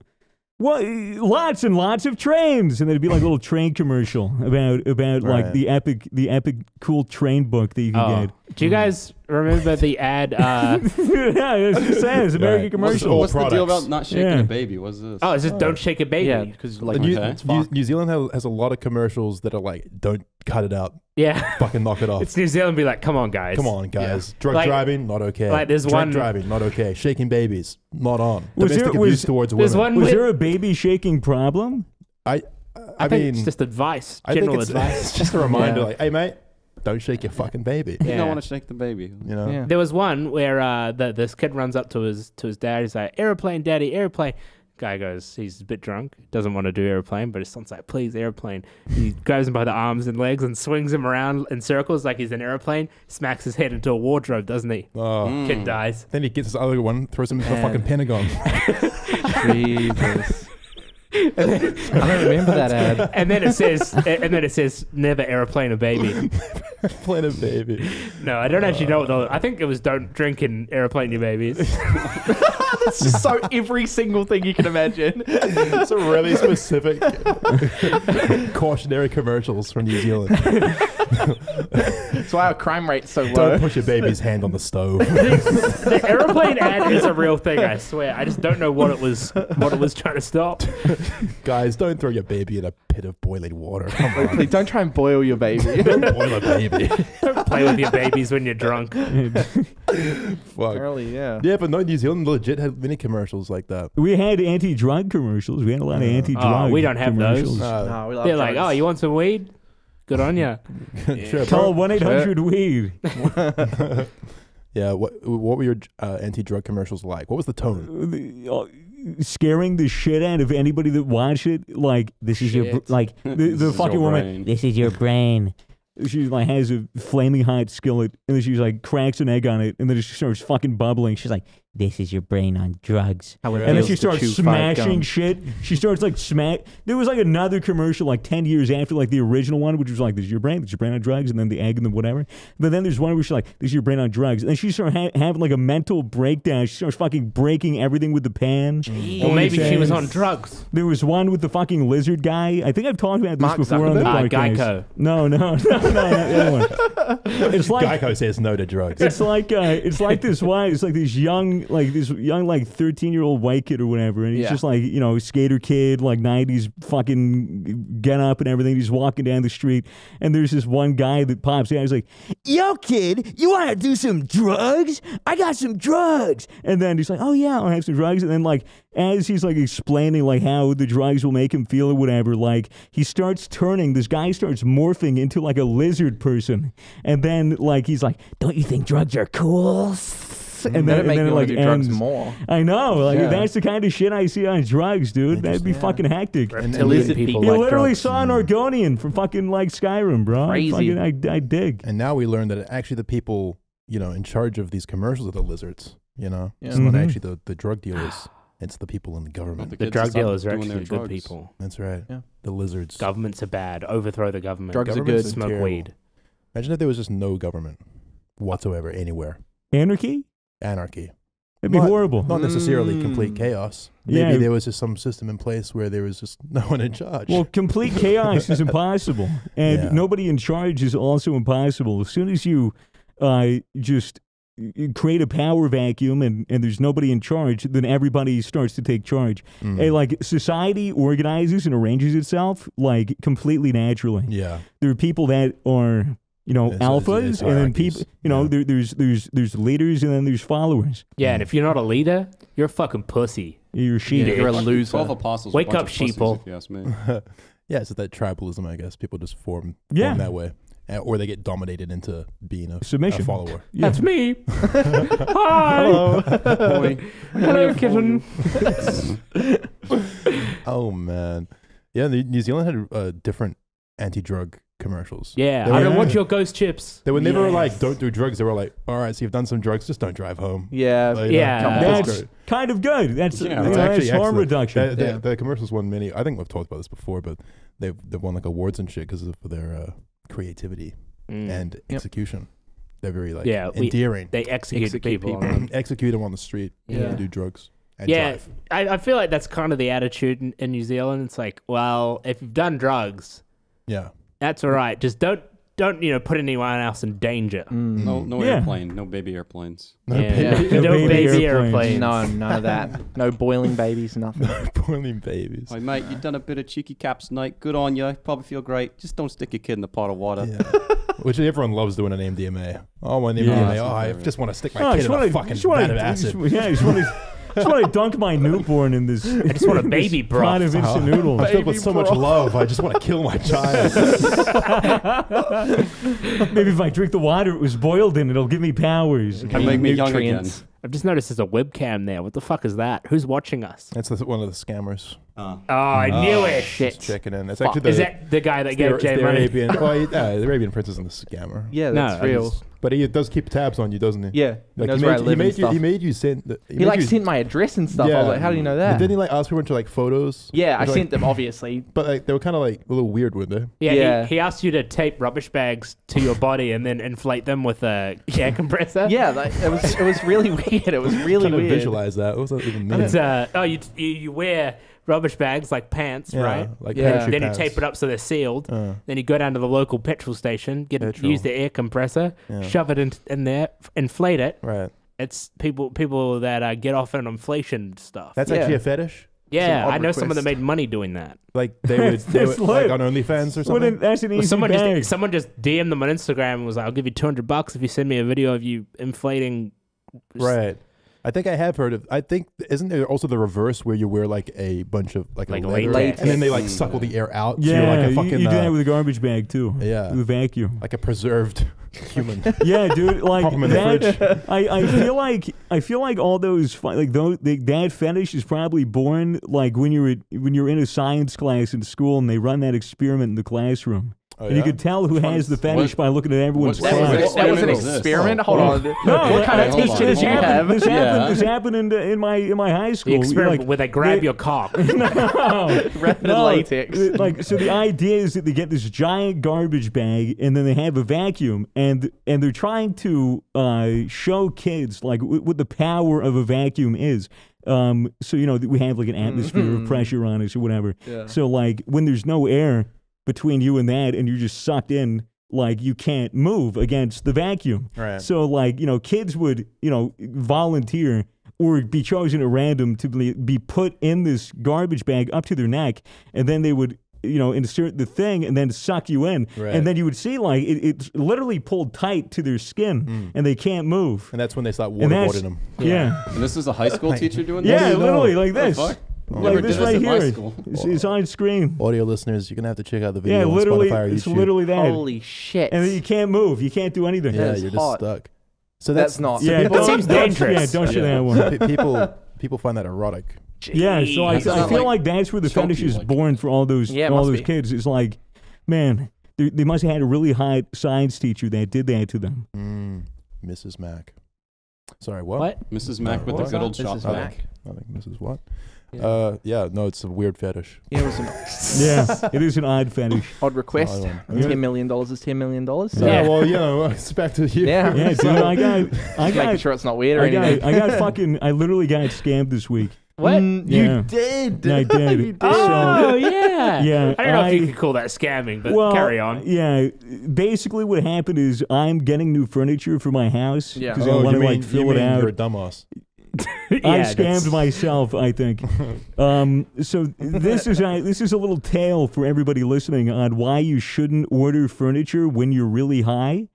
what lots and lots of trains, and there'd be like a little train commercial about about like the epic the epic cool train book that you can Oh. Do you guys remember the ad? Uh, get. yeah, it's just saying it's American Right. commercial. all What's the deal products. about not shaking Yeah. a baby? What's this? oh, it's just don't shake a baby. Yeah, Yeah, because The like New, Okay. New. New Zealand has, has a lot of commercials that are like, don't cut it out. Yeah, fucking knock it off. it's New Zealand. Be like, come on, guys. Come on, guys. Drug Like- driving, not okay. like there's Drink one- driving, not okay. Shaking babies, not on. Was Domestic there- abuse was- towards There's women. one. was with- there a baby shaking problem? I, I, I think mean, it's just advice, I think general it's, advice. it's just a reminder, Yeah. like, hey, mate, don't shake your fucking baby. You don't want to shake the baby. You know. Yeah. There was one where uh, the, this kid runs up to his to his dad. He's like, "Airplane, daddy, airplane." Guy goes, he's a bit drunk, doesn't want to do airplane, but his son's like, "Please, airplane." He grabs him by the arms and legs and swings him around in circles like he's an airplane. Smacks his head into a wardrobe, doesn't he? Oh. Kid dies. Then he gets his other one, throws him into the Man. fucking Pentagon. Jesus. I don't remember that ad. And then it says, and then it says, "Never airplane a baby." Playing a baby. No, I don't actually know what uh. the. I think it was "Don't drink and airplane your babies." That's just so every single thing you can imagine. It's a really specific cautionary commercials from New Zealand. That's why our crime rate's so low. Don't push your baby's hand on the stove. the airplane ad is a real thing. I swear. I just don't know what it was. What it was trying to stop. Guys, don't throw your baby in a pit of boiling water. Come on. Please don't try and boil your baby. Don't boil a baby. Don't play with your babies when you're drunk. Fuck. Early, yeah. Yeah, but no, New Zealand legit had many commercials like that. we had anti-drug commercials. We had a lot of anti-drug. Oh, we don't have those. commercials. Uh, No, we love They're like, drugs. "Oh, you want some weed? Good on you." sure, Call bro. one eight hundred weed. Yeah, what what were your uh, anti-drug commercials like? What was the tone? Scaring the shit out of anybody that watched it. Like this is your br- Shit. like the, This the is fucking your woman. brain. This is your brain. She like has a flaming hot skillet, and then she's like cracks an egg on it, and then it just starts fucking bubbling. She's like, "This is your brain on drugs." How it and then she starts smashing shit. She starts like smack. There was like another commercial like ten years after like the original one, which was like, "This is your brain, this is your brain on drugs," and then the egg and then whatever. But then there's one where she's like, "This is your brain on drugs," and then she starts ha- having like a mental breakdown. She starts fucking breaking everything with the pan. Well, maybe she was on drugs. There was one with the fucking lizard guy. I think I've talked about this Mark before on the Uh, podcast. Geico. No, no, no, no, not the. It's like Geico says no to drugs. it's like uh, it's like this one. It's like this young, like this young, like thirteen year old white kid or whatever, and he's Yeah. just like you know skater kid, like nineties fucking get up and everything. He's walking down the street, and there's this one guy that pops out. He's like, "Yo, kid, you want to do some drugs? I got some drugs." And then he's like, "Oh yeah, I'll have some drugs." And then like as he's like explaining like how the drugs will make him feel or whatever, like he starts turning. This guy starts morphing into like a lizard person, and then like he's like, "Don't you think drugs are cool?" And That'd then, and then me it like to do drugs ends. more. I know, like Yeah. that's the kind of shit I see on drugs, dude. That'd be Interesting. fucking hectic. Reptilian lizard people people. You like literally drugs. saw an Argonian from fucking like Skyrim, bro. I Crazy. fucking, I, I dig. and now we learned that actually the people, you know, in charge of these commercials are the lizards. You know, Yeah. it's not Mhm. actually the, the drug dealers. It's the people in the government. the The drug dealers are actually their good people. That's right. Yeah. The lizards. Governments are bad. Overthrow the government. Drugs are good. Smoke terrible. weed. Imagine if there was just no government whatsoever anywhere. Anarchy? Anarchy. It'd be Not- horrible. Not necessarily complete Mm. chaos. Maybe Yeah. there was just some system in place where there was just no one in charge. Well, complete chaos is impossible, and Yeah. nobody in charge is also impossible. As soon as you uh, just create a power vacuum and, and there's nobody in charge, then everybody starts to take charge. Mm. Hey, like society organizes and arranges itself like completely naturally. yeah. There are people that are you know It's- it's- alphas, it's and then people you know Yeah. there, there's there's there's leaders and then there's followers. Yeah, and if you're not a leader, you're a fucking pussy. You're sheep. Yeah, you're a loser. Twelve apostles. Wake up, of pussies, sheeple. If you ask me. yeah, it's that tribalism, I guess. People just form, Yeah. form that way. Uh, Or they get dominated into being a, a Submission. follower. Yeah. That's me. Hi. Hello. Boy. Hello, kitten. Oh, man. Yeah, New Zealand had a different anti drug commercials. Yeah, They I were- don't want your ghost chips. They were never Yes. like, don't do drugs. They were like, all right, so you've done some drugs, just don't drive home. Yeah. Like, you know, Yeah. come on, That's great. kind of good. That's, Yeah, you it's know, It's that's actually harm excellent. reduction. The, the, Yeah. the commercials won many. I think we've talked about this before, but they've they've won like awards and shit because of their uh, creativity Mm. and execution. They're very like Yeah, we- endearing. they execute, Execute people. people. on. Execute them on the street. Yeah. and do drugs and Yeah, drive. I, I feel like that's kind of the attitude in, in New Zealand. It's like, well, if you've done drugs, Yeah, that's all right. Just don't don't you know put anyone else in danger. Mm. No, no Yeah. airplane. No baby airplanes. no Yeah. baby, No No baby baby airplanes. airplanes. No, none of that. No boiling babies, nothing. No boiling babies. Hey mate, you've done a bit of cheeky caps night. Good on you. Probably feel great. Just don't stick your kid in the pot of water. Yeah. Which everyone loves doing an MDMA. Oh, an Yeah. MDMA. That's Oh, I just want to stick my Oh, kid in a wanna- fucking just vat of acid. yeah, I just want to just want to dunk my newborn in this. I just want a baby broth. pot of instant Oh. noodles. I filled with so much love. I just want to kill my child. Maybe if I drink the water it was boiled in, it'll give me powers. And make me young again. I've just noticed there's a webcam there. What the fuck is that? Who's watching us? That's the, one of the scammers. Uh, Oh, I knew it. Shit. Checking in. It's Fuck. actually the, Is that the guy that the, gave it's Jay the money? Arabian. Well, uh, the Arabian prince isn't the scammer. Yeah, No, that's I real. Just- But he does keep tabs on you, doesn't he? Yeah, he Like knows he where I made, live he made and you. stuff. He made you send. The, He made like you, sent my address and stuff. I was Yeah. like, how do you know that? Didn't he like ask for a bunch of like photos? yeah, I Like- sent them obviously. But like they were kind of like a little weird, weren't they? Yeah, Yeah. He, he asked you to tape rubbish bags to your body and then inflate them with a air compressor. Yeah, like, it was it was really weird. It was really Trying to weird. visualize that. What was that even mean? It's uh oh you you, you wear rubbish bags like pants, yeah, right? Like Yeah. parachute Then you tape it up so they're sealed. Uh, Then you go down to the local petrol station, get Petrol. use the air compressor, Yeah. shove it in, in there, inflate it. right. It's people people that uh, get off on inflation stuff. That's Yeah. actually a fetish. yeah, I know someone that made money doing that. Like they would, they would like on OnlyFans or something. then that's an Well, easy someone bag. just someone just DM'd them on Instagram and was like, "I'll give you two hundred bucks if you send me a video of you inflating." Right. I think I have heard of. I think isn't there also the reverse where you wear like a bunch of like, Like a leather, latex. and then they like Mm. suckle the air out. so yeah, you're like a you- fucking you, do uh, that with a garbage bag too. yeah, With vacuum. like a preserved human. Yeah, dude. Like Pop 'em in the that. fridge. I, I feel like I feel like all those fi- like those the, that fetish is probably born like when you're at, when you're in a science class in school and they run that experiment in the classroom. Oh, and you yeah? can tell who has the fetish what- by looking at everyone's what- That was, class. That was an experiment was this? experiment. Hold on. No, what kind of this- teacher this did you happened, have? This Yeah. happened. This happened in, the, in my in my high school. The experiment Like, where they grab they- your cock. no, no, latex. Like so, the idea is that they get this giant garbage bag, and then they have a vacuum, and and they're trying to uh, show kids like w- what the power of a vacuum is. Um, so you know we have like an atmosphere of pressure on us or whatever. Yeah. So like when there's no air between you and that, and you're just sucked in, like you can't move against the vacuum. Right. So like you know, kids would you know volunteer or be chosen at random to be, be put in this garbage bag up to their neck, and then they would you know insert the thing and then suck you in, Right. and then you would see like it, it's literally pulled tight to their skin, hmm. and they can't move. and that's when they start waterboarding them. yeah. and this is a high school teacher doing Yeah, this? yeah you know? literally like The this. Fuck? Like this right here. It's, it's on screen. Audio listeners, you're gonna have to check out the video Yeah, on literally, Spotify or it's YouTube. literally that. Holy shit. and then you can't move. You can't do anything. yeah, you're just hot. stuck. So That's that's, not- so yeah, people, That seems dangerous. Yeah, don't show Yeah. that one. people people find that erotic. Yeah, so I, I feel like like, that's where the choke fetish is like- born for all those Yeah, all those be. kids. It's like, man, they, they must have had a really high science teacher that did that to them. Mm, Mrs. Mac. Sorry, what? What? Mrs. Mac with the What? good old Mrs. shop Nothing. Mac. Nothing. Mrs. What? Yeah. Uh, yeah, no, it's a weird fetish. Yeah, it was an Yeah, it is an odd fetish. odd request. Odd. Ten million dollars is ten million dollars. So Yeah, Yeah. well, you know, it's back to you. Yeah. Yeah, dude, I got, I just making got, sure it's not weird or I got, anything. I got fucking, I literally got scammed this week. What? Mm, Yeah. You did. I did. you did. Oh yeah. Yeah, I don't know if you could call that scamming, but well, carry on. Yeah, basically what happened is I'm getting new furniture for my house Yeah. because Oh, I want to like fill you it mean out. You're a dumbass. I scammed myself, I think. um, so this is a, this is a little tale for everybody listening on why you shouldn't order furniture when you're really high.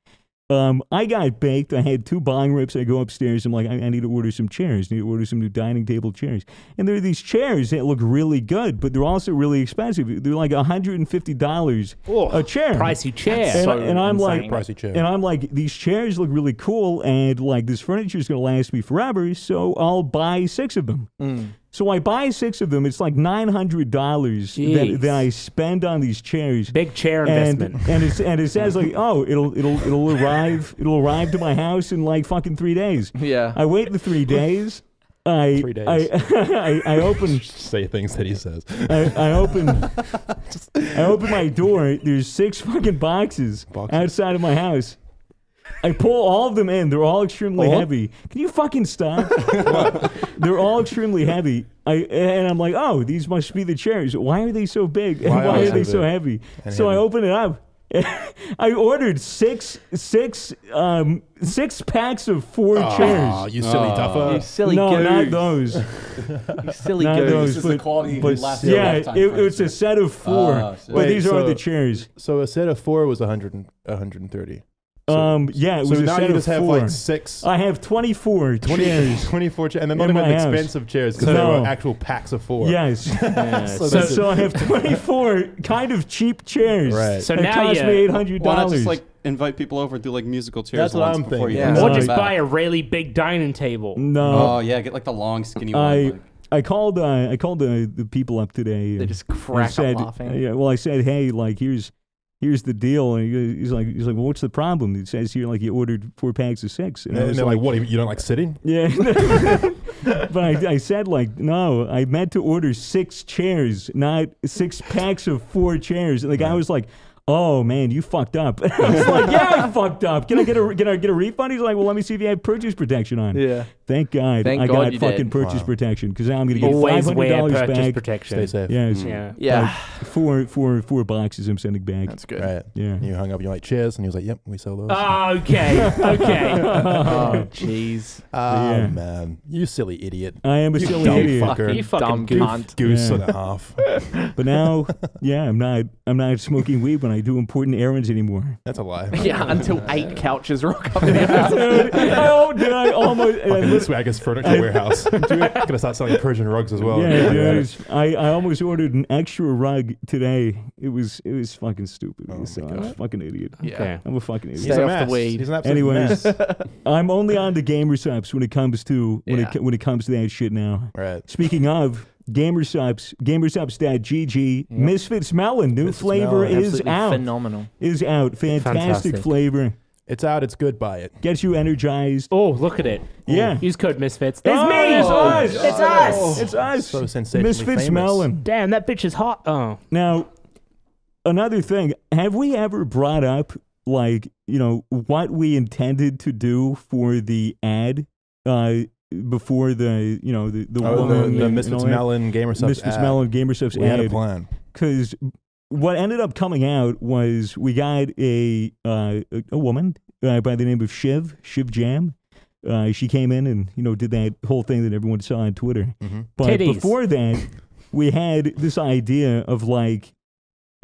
Um, I got baked. I had two bong rips. I go upstairs. I'm like, I, I need to order some chairs. I need to order some new dining table chairs. And there are these chairs that look really good, but they're also really expensive. They're like $150 Oh, a chair. Pricey chair. And, So and I'm like. Pricey chair. and I'm like, these chairs look really cool, and like this furniture is gonna last me forever, so I'll buy six of them. Mm. So I buy six of them. It's like nine hundred dollars that, that I spend on these chairs. Big chair And investment. and it's and it says like oh it'll it'll it'll arrive it'll arrive to my house in like fucking three days. Yeah. I wait the three days. I Three days. I, I I open Say things that he says. I, I open I open my door. There's six fucking boxes, Boxes. outside of my house. I pull all of them in. They're all extremely oh, heavy. Can you fucking stop? They're all extremely heavy. I and I'm like, oh, these must be the chairs. Why are they so big? And why, are they so heavy? So heavy. I open it up. I ordered six six um six packs of four oh, chairs. You silly oh. duffer! You silly no, goose. not those. you silly not goose. Those, this is the quality but, last yeah, it, was a set of four. Oh, but Wait, these so, are the chairs. So a set of four was 100, 130. Um, yeah, it so was now you just have four. like six. I have 24 20, chairs. 24 chairs. And they're not even expensive house. chairs because they were actual packs of four. Yes. yeah, so, so, so I have 24 kind of cheap chairs. Right. So that now cost yeah, me $800. Why not just like invite people over and do like musical chairs That's what I'm thinking. Yeah. Or just buy a really big dining table. No. Oh, yeah. Get like the long, skinny I, one. I called uh, I called uh, the people up today. They just cracked said, laughing. Uh, yeah, well, I said, hey, like, here's – here's the deal, and he- he's like, he's like, well, what's the problem? It says here like you ordered four packs of six, and And was they're like, like, what? You don't like sitting? yeah. but I, I said like no, I meant to order six chairs, not six packs of four chairs. And the guy was like, "Oh man, you fucked up." I was like, "Yeah, I fucked up. Can I get a can I get a refund?" He's like, "Well, let me see if you have purchase protection on." Yeah. Thank God, Thank I God got fucking did. purchase Wow. protection because now I'm gonna get five Always hundred wear dollars back. protection. Stay safe. Yes, Mm. Yeah. Yeah. like, four four four boxes I'm sending back. That's good. Right. yeah. And you hung up. You're like, cheers, and he was like, yep, we sell those. Oh, okay, okay. oh, jeez. Oh Yeah. man, you silly idiot. I am a You silly dumb idiot. fucker. you fucking Dumb goof. cunt. Goose Yeah. and a half. But now, yeah, I'm not I'm not smoking weed when I do important errands anymore. That's a lie. Yeah, until eight couches rock up in your house. Dude, oh, did I almost? I Fucking lit- Swagger's furniture warehouse. Gonna start selling Persian rugs as well. yeah, Yeah. dude, I, I almost ordered an extra rug today. It was it was fucking stupid. Oh so I'm a fucking idiot. Yeah. Okay. I'm a fucking He's idiot. Stay a off the weed. He's an absolute Anyways, mess. I'm only on the gamer subs when it comes to when Yeah. it when it comes to that shit now. Right. Speaking of gamer subs, gamersubs.gg, Yep. Misfits Melon, new Misfits flavor Melon. is Absolutely out. phenomenal. Is out. Fantastic, Fantastic. flavor. It's out. It's good. Buy it. Gets you energized. Oh, look at it. Yeah. Use code Misfits. There's Oh, me. It's us. It's us. It's us. So sensationally Misfits famous. Melon. Damn, that bitch is hot. Oh, Now, another thing, have we ever brought up like, you know, what we intended to do for the ad uh before the, you know, the the Oh, the, woman the and Misfits all that? Melon Gamer Subs Misfits ad. Melon Gamer Subs We had a plan. cuz what ended up coming out was we got a uh, a, a woman uh, by the name of Shiv, Shiv Jam. Uh, she came in and you know did that whole thing that everyone saw on Twitter. Mm-hmm. But Titties. before that, we had this idea of like,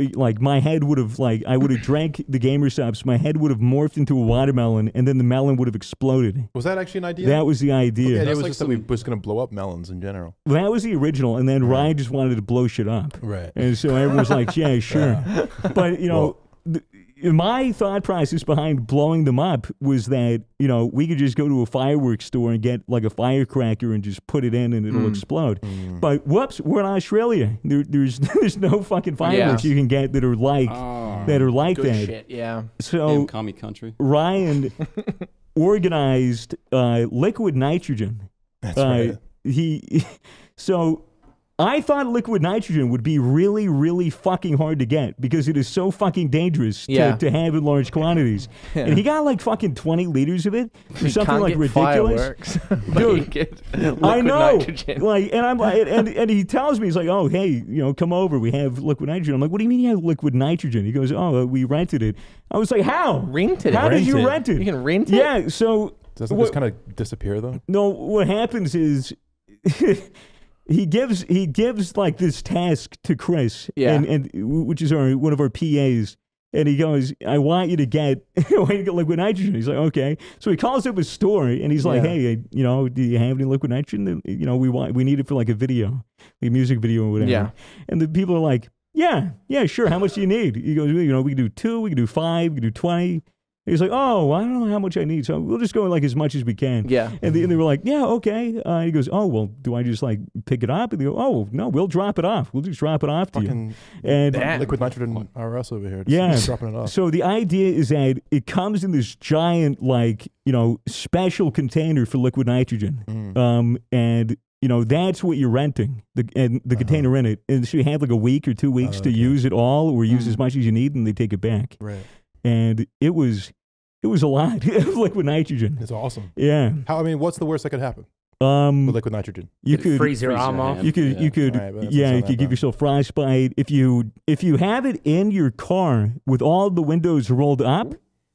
like my head would have like I would have drank the gamer subs. My head would have morphed into a watermelon, and then the melon would have exploded. Was that actually an idea? That was the the idea. idea That's was like just that we was going to blow up melons in general. That was the original, and then Right. Ryan just wanted to blow shit up, Right. and so everyone was like, "Yeah, sure." But you know. Th- my thought process behind blowing them up was that you know we could just go to a fireworks store and get like a firecracker and just put it in and it'll Mm. explode. Mm. But whoops, we're in Australia. There, there's there's no fucking fireworks Yeah. you can get that are like oh, that are like Good that. shit. Yeah. So damn commie country. Ryan organized uh, liquid nitrogen. That's Uh, right. He so. I thought liquid nitrogen would be really, really fucking hard to get because it is so fucking dangerous to, Yeah. to have in large quantities. And he got like fucking 20 liters of it or You something can't like get ridiculous. Dude, you I know. nitrogen. Like, and I'm like, and, and he tells me, he's like, oh, hey, you know, come over. We have liquid nitrogen. I'm like, what do you mean you have liquid nitrogen? He goes, oh, uh, we rented it. I was like, how? rented How it. did you rent it? You can rent it. yeah. So Doesn't what- this kind of disappear though? no, what happens is. He gives he gives like this task to Chris, Yeah. and, and which is our one of our PAs, and he goes, "I want you to get, I want you to get liquid nitrogen." He's like, "Okay." So he calls up his store, and he's like, Yeah. "Hey, you know, do you have any liquid nitrogen? You know, we want we need it for like a video, a music video or whatever." Yeah. And the people are like, "Yeah, yeah, sure. How much do you need?" He goes, "You know, we can do two, we can do five, we can do 20. He's like, "Oh, I don't know how much I need, so we'll just go like as much as we can." Yeah. And, they, and they were like, yeah, okay. Uh, he goes, oh, well, do I just like pick it up? And they go, oh, no, we'll drop it off. We'll just drop it off to you. And Damn. liquid nitrogen RS over here. Just Yeah. dropping it off. so the idea is that it comes in this giant, like, you know, special container for liquid nitrogen. Mm. Um, and, you know, that's what you're renting, the, and the Uh-huh. container in it. And so you have like a week or two weeks Oh, to use it all or use Mm. as much as you need and they take it back. Right. And it was, it was a lot of liquid nitrogen. It's awesome. Yeah. How? I mean, what's the worst that could happen Um, with liquid nitrogen? you It'd could freeze your arm off. You could, Yeah. you could, Alright, but that's yeah, you could give yourself frostbite if you if you have it in your car with all the windows rolled up.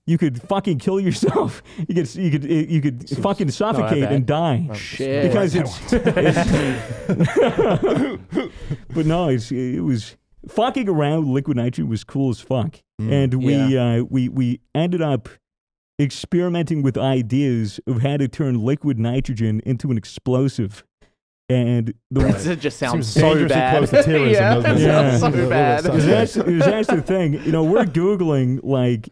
You could fucking kill yourself. You could you could you could fucking suffocate and die Oh, Shit. because Right, it's. but no, it's it was fucking around. with Liquid nitrogen was cool as fuck, Mm. and we uh, we we ended up experimenting with ideas of how to turn liquid nitrogen into an explosive. And the It just sounds Seems so dangerously bad. close to terrorism, yeah, doesn't it it? Yeah. sounds so A little bit bad. suspect. Because that's, 'cause that's the thing. You know, we're googling like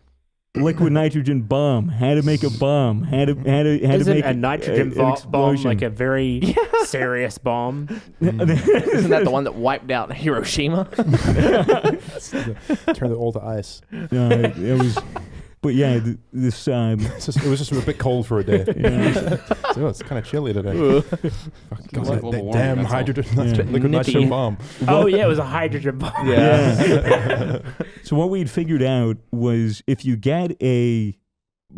liquid nitrogen bomb, how to make a bomb, how to how to how to make a nitrogen an vo- bomb like a very serious bomb? Isn't that the one that wiped out Hiroshima? Turn it all to ice. No, it, it was, but yeah, th- this um, It's just, it was just a bit cold for a day. yeah, So it's kind of chilly today. God, global that warming, damn that's all. hydrogen, Yeah. liquid Nippy. nitrogen bomb. Oh yeah, it was a hydrogen bomb. yeah. so what we'd figured out was if you get a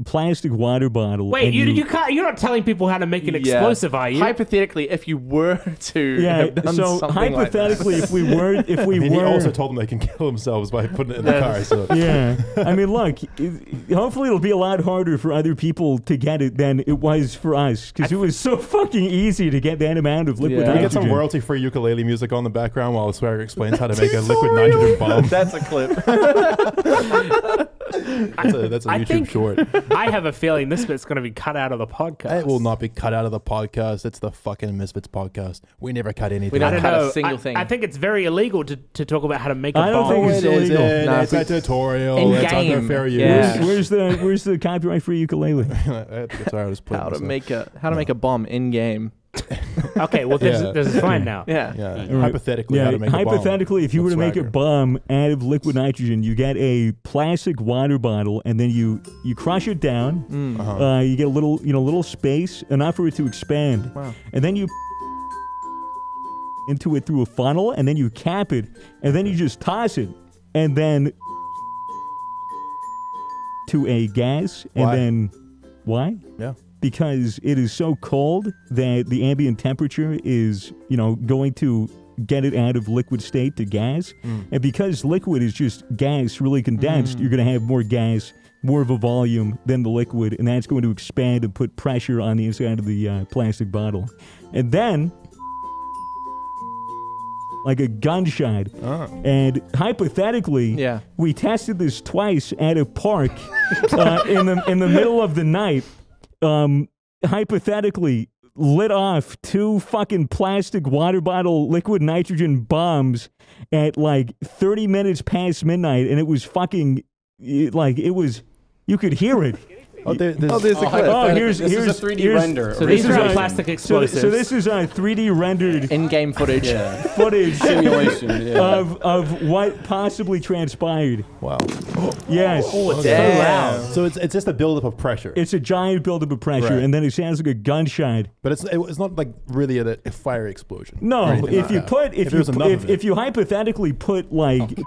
plastic water bottle, Wait, and you, you can't. You're not telling people how to make an Yeah. explosive, are you? Hypothetically, if you were to yeah. have done So something like hypothetically, if we were, if we And he were, also told them they can kill themselves by putting it in the car. So yeah. I mean, look, it, hopefully it'll be a lot harder for other people to get it than it was for us because it was so fucking easy to get that amount of liquid Yeah. Can we get some royalty-free ukulele music on the background while Swagger explains how to make a liquid nitrogen bomb? That's a clip. That's a, that's a I YouTube think- short. I have a feeling this bit's going to be cut out of the podcast. It will not be cut out of the podcast. It's the fucking Misfits podcast. We never cut anything. We don't I don't cut a know. single I, thing. I think it's very illegal to, to talk about how to make a I don't bomb. think it's it is. illegal. It. No, it's if a tutorial. in it's under game. fair use. Yeah. Where's, where's the where's the copyright free ukulele? I think it's I just put how to myself. make a how to make a bomb in game. Okay, well this, Yeah. is, this is fine now. Yeah. Yeah, Right. hypothetically, how to make a bomb. hypothetically, if you were with to make a Swagger. bomb out of liquid nitrogen, you get a plastic water bottle, and then you you crush it down. Mm. Uh-huh. Uh, you get a little you know little space enough for it to expand, Wow. and then you into it through a funnel, and then you cap it, and then you just toss it, and then to a gas, and Why? then why? Yeah. Because it is so cold that the ambient temperature is, you know, going to get it out of liquid state to gas. And because liquid is just gas really condensed, you're going to have more gas, more of a volume than the liquid, and that's going to expand and put pressure on the inside of the uh, plastic bottle. And then, like a gunshot, Ah. and hypothetically, Yeah. we tested this twice at a park uh, in the in the middle of the night. Um, hypothetically, lit off two fucking plastic water bottle liquid nitrogen bombs at like 30 minutes past midnight, and it was fucking like it was. You could hear it. Oh, there, there's, Oh, there's a Oh, clip. Oh, here's this here's is a 3D here's- render. So this these is are a- plastic So, explosives. so this is a 3D rendered In-game footage. yeah. footage Simulation. Yeah. of of what possibly transpired. wow. Yes. oh, it's Damn. so loud. So it's it's just a buildup of pressure, It's a giant buildup of pressure, Right. and then it sounds like a gunshot. but it's it, it's not like really a, a fire explosion. No, if like you that. put if, If you there was pu- enough if, if you hypothetically put like oh,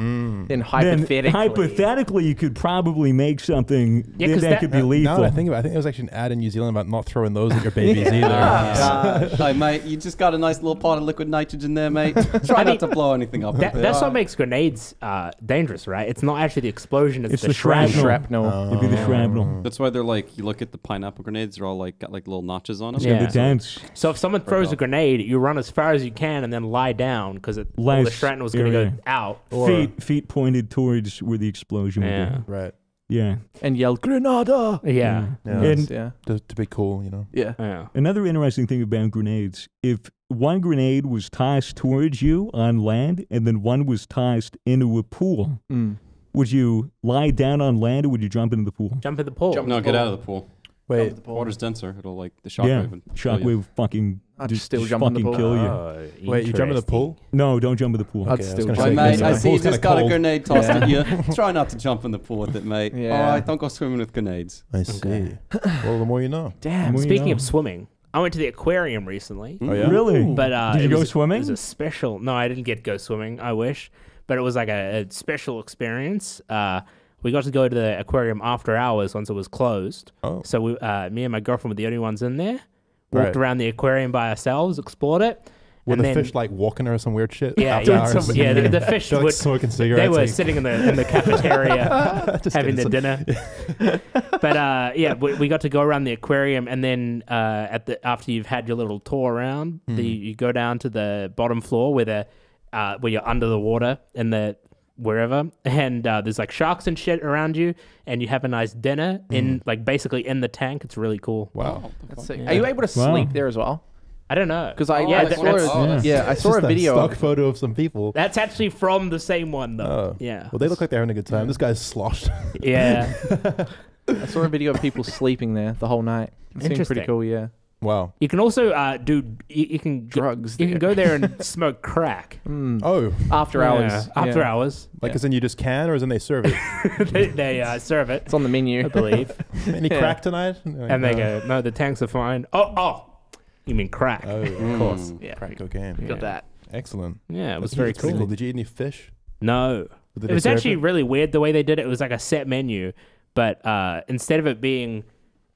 Mm. Then then hypothetically. hypothetically you could probably make something Yeah, that that- could be Now lethal. that I think about, it, I think there was actually an ad in New Zealand about not throwing those at your babies either. Ah, Hey, mate, you just got a nice little pot of liquid nitrogen there, mate. Try I mean, not to blow anything up. That, with it. that's what makes grenades uh, dangerous, right? It's not actually the explosion; it's, It's the, the shrapnel. shrapnel. Shrapnel. It'd be the shrapnel. That's why they're like, you look at the pineapple grenades, they're all like, got like little notches on them. Yeah, Yeah. the dents. So if someone throws a grenade, you run as far as you can and then lie down because all the shrapnel is going to go out. Or- feet feet pointed towards where the explosion Yeah. would Right. Yeah. And yell Grenada. Yeah. Yeah. And Yeah. To, to be cool, you know. Yeah. Yeah. Another interesting thing about grenades, if one grenade was tossed towards you on land and then one was tossed into a pool, Mm. would you lie down on land or would you jump into the pool? Jump in the pool. Jump No, get out of the pool. Wait, Water's denser. It'll like the yeah, shockwave. would kill you. shockwave fucking I'd just, still just jump in the fucking pool. kill you. Oh, wait, you jump in the pool? No, don't jump in the pool. I'd Okay, I was still gonna jump say, in Right, the mate. I see you pool's kinda just got a cold. grenade tossed at you. Try not to jump in the pool with it, mate. Yeah. All right, don't go swimming with grenades. I see. well, the more you know. Damn. Well, you Speaking know. of swimming, I went to the aquarium recently. Oh, yeah? Really? But uh, Did you it go was- swimming? It was a special. No, I didn't get to go swimming. I wish, but it was like a, a special experience. Uh, we got to go to the aquarium after hours once it was closed. Oh. So we, uh, me and my girlfriend were the only ones in there. Walked Right. around the aquarium by ourselves, explored it. Were and the then- fish like walking or some weird shit? Yeah, after yeah, hours? yeah. The, the fish They're like smoking cigarettes. They were sitting in the in the cafeteria having their dinner. but uh, yeah, we, we got to go around the aquarium, and then uh, at the after you've had your little tour around, the, you go down to the bottom floor where the uh, where you're under the water, and the wherever, and uh, there's like sharks and shit around you, and you have a nice dinner in like basically in the tank. It's really cool. Wow. That's sick. Yeah. Are you able to Wow. sleep there as well? I don't know Because I Oh, yeah, yeah, I saw that's- a, oh, that's- yeah, I saw a video. stock photo of some people. that's actually from the same one though. Oh. Yeah, Well, they look like they're having a good time. This guy's sloshed. yeah. I saw a video of people sleeping there the whole night. It seemed pretty cool. Yeah, wow. You can also uh, do. You, you can go- drugs. You can go there and smoke crack. Mm. Oh, after hours. Yeah, After yeah. hours, like Yeah. as in you just can, or as in they serve it? they, they uh, serve it. It's on the menu. I believe, Any Yeah. crack tonight? Like, and they go, "No, the tanks are fine." Oh, oh, you mean crack? Oh, of Mm. course. Yeah, Crack cocaine. Yeah. got that. Excellent. Yeah, it was That's very that's pretty cool. Did you eat any fish? No, Did it was serve actually really weird the way they did it. It was like a set menu, but uh, instead of it being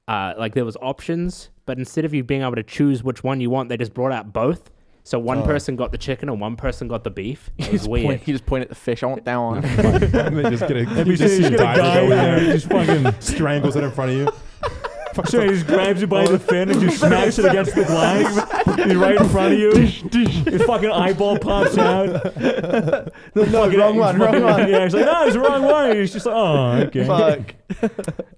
uh, like there was options, but instead of you being able to choose which one you want, they just brought out both. So one Oh. person got the chicken and one person got the beef. It was just, weird. point, you just point at the fish. I want that one. they just get a, Have you you just seen see he's got a diver guy go in there, there, just fucking strangles it in front of you. So he just grabs you by the fin and just smacks it against the glass. He's right in front of you. His fucking eyeball pops out. no, Fucking- wrong one, wrong one. Yeah, he's like, no, it's the wrong one. He's just like, oh, okay. Fuck.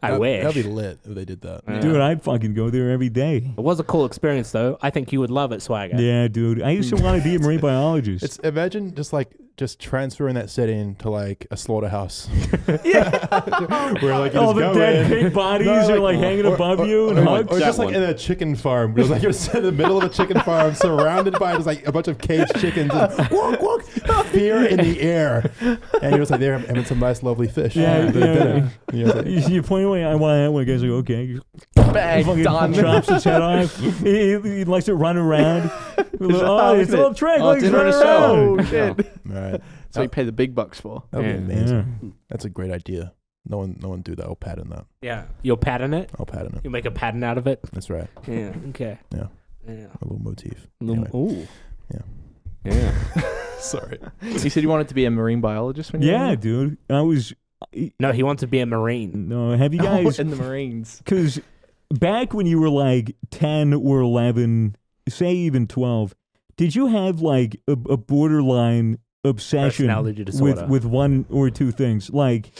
I That- wish. That'd be lit if they did that. Yeah. Dude, I'd fucking go there every day. It was a cool experience, though. I think you would love it, Swagger. Yeah, dude. I used to want to be a marine biologist. It's imagine just like just transferring that setting to like a slaughterhouse. yeah, Where like All the go dead in. pig bodies No, are like hanging or- above or- you and or, hugs. or That just like one. in a chicken farm. It was like you're just in the middle of a chicken farm, surrounded by just like a bunch of caged chickens, and walk, walk, fear in the air, and you're just like there having some nice, lovely fish. Yeah, for yeah. dinner. You're just like, You, you point away, I want that one. Guys like, okay. He Bang, fucking done. chops his head off. He, he, he likes to run around. oh, it's a little trick. Oh, Look, he's running and a show. around. Oh shit! all right, So you pay the big bucks for. that would Yeah. be amazing. Yeah. That's a great idea. No one, no one do that. I'll pattern that. Yeah. You'll pattern it. I'll pattern it. You make a pattern out of it. That's right. Yeah. Okay. Yeah. Yeah. A little motif. Little- Anyway. Ooh. Yeah. Yeah. Sorry. You said you wanted to be a marine biologist when you Yeah, were dude. I was. No, he wants to be a marine. No, have you young? guys in the Marines. Because back when you were like 10 or 11, say even 12, did you have like a, a borderline obsession with, with one or two things? Like,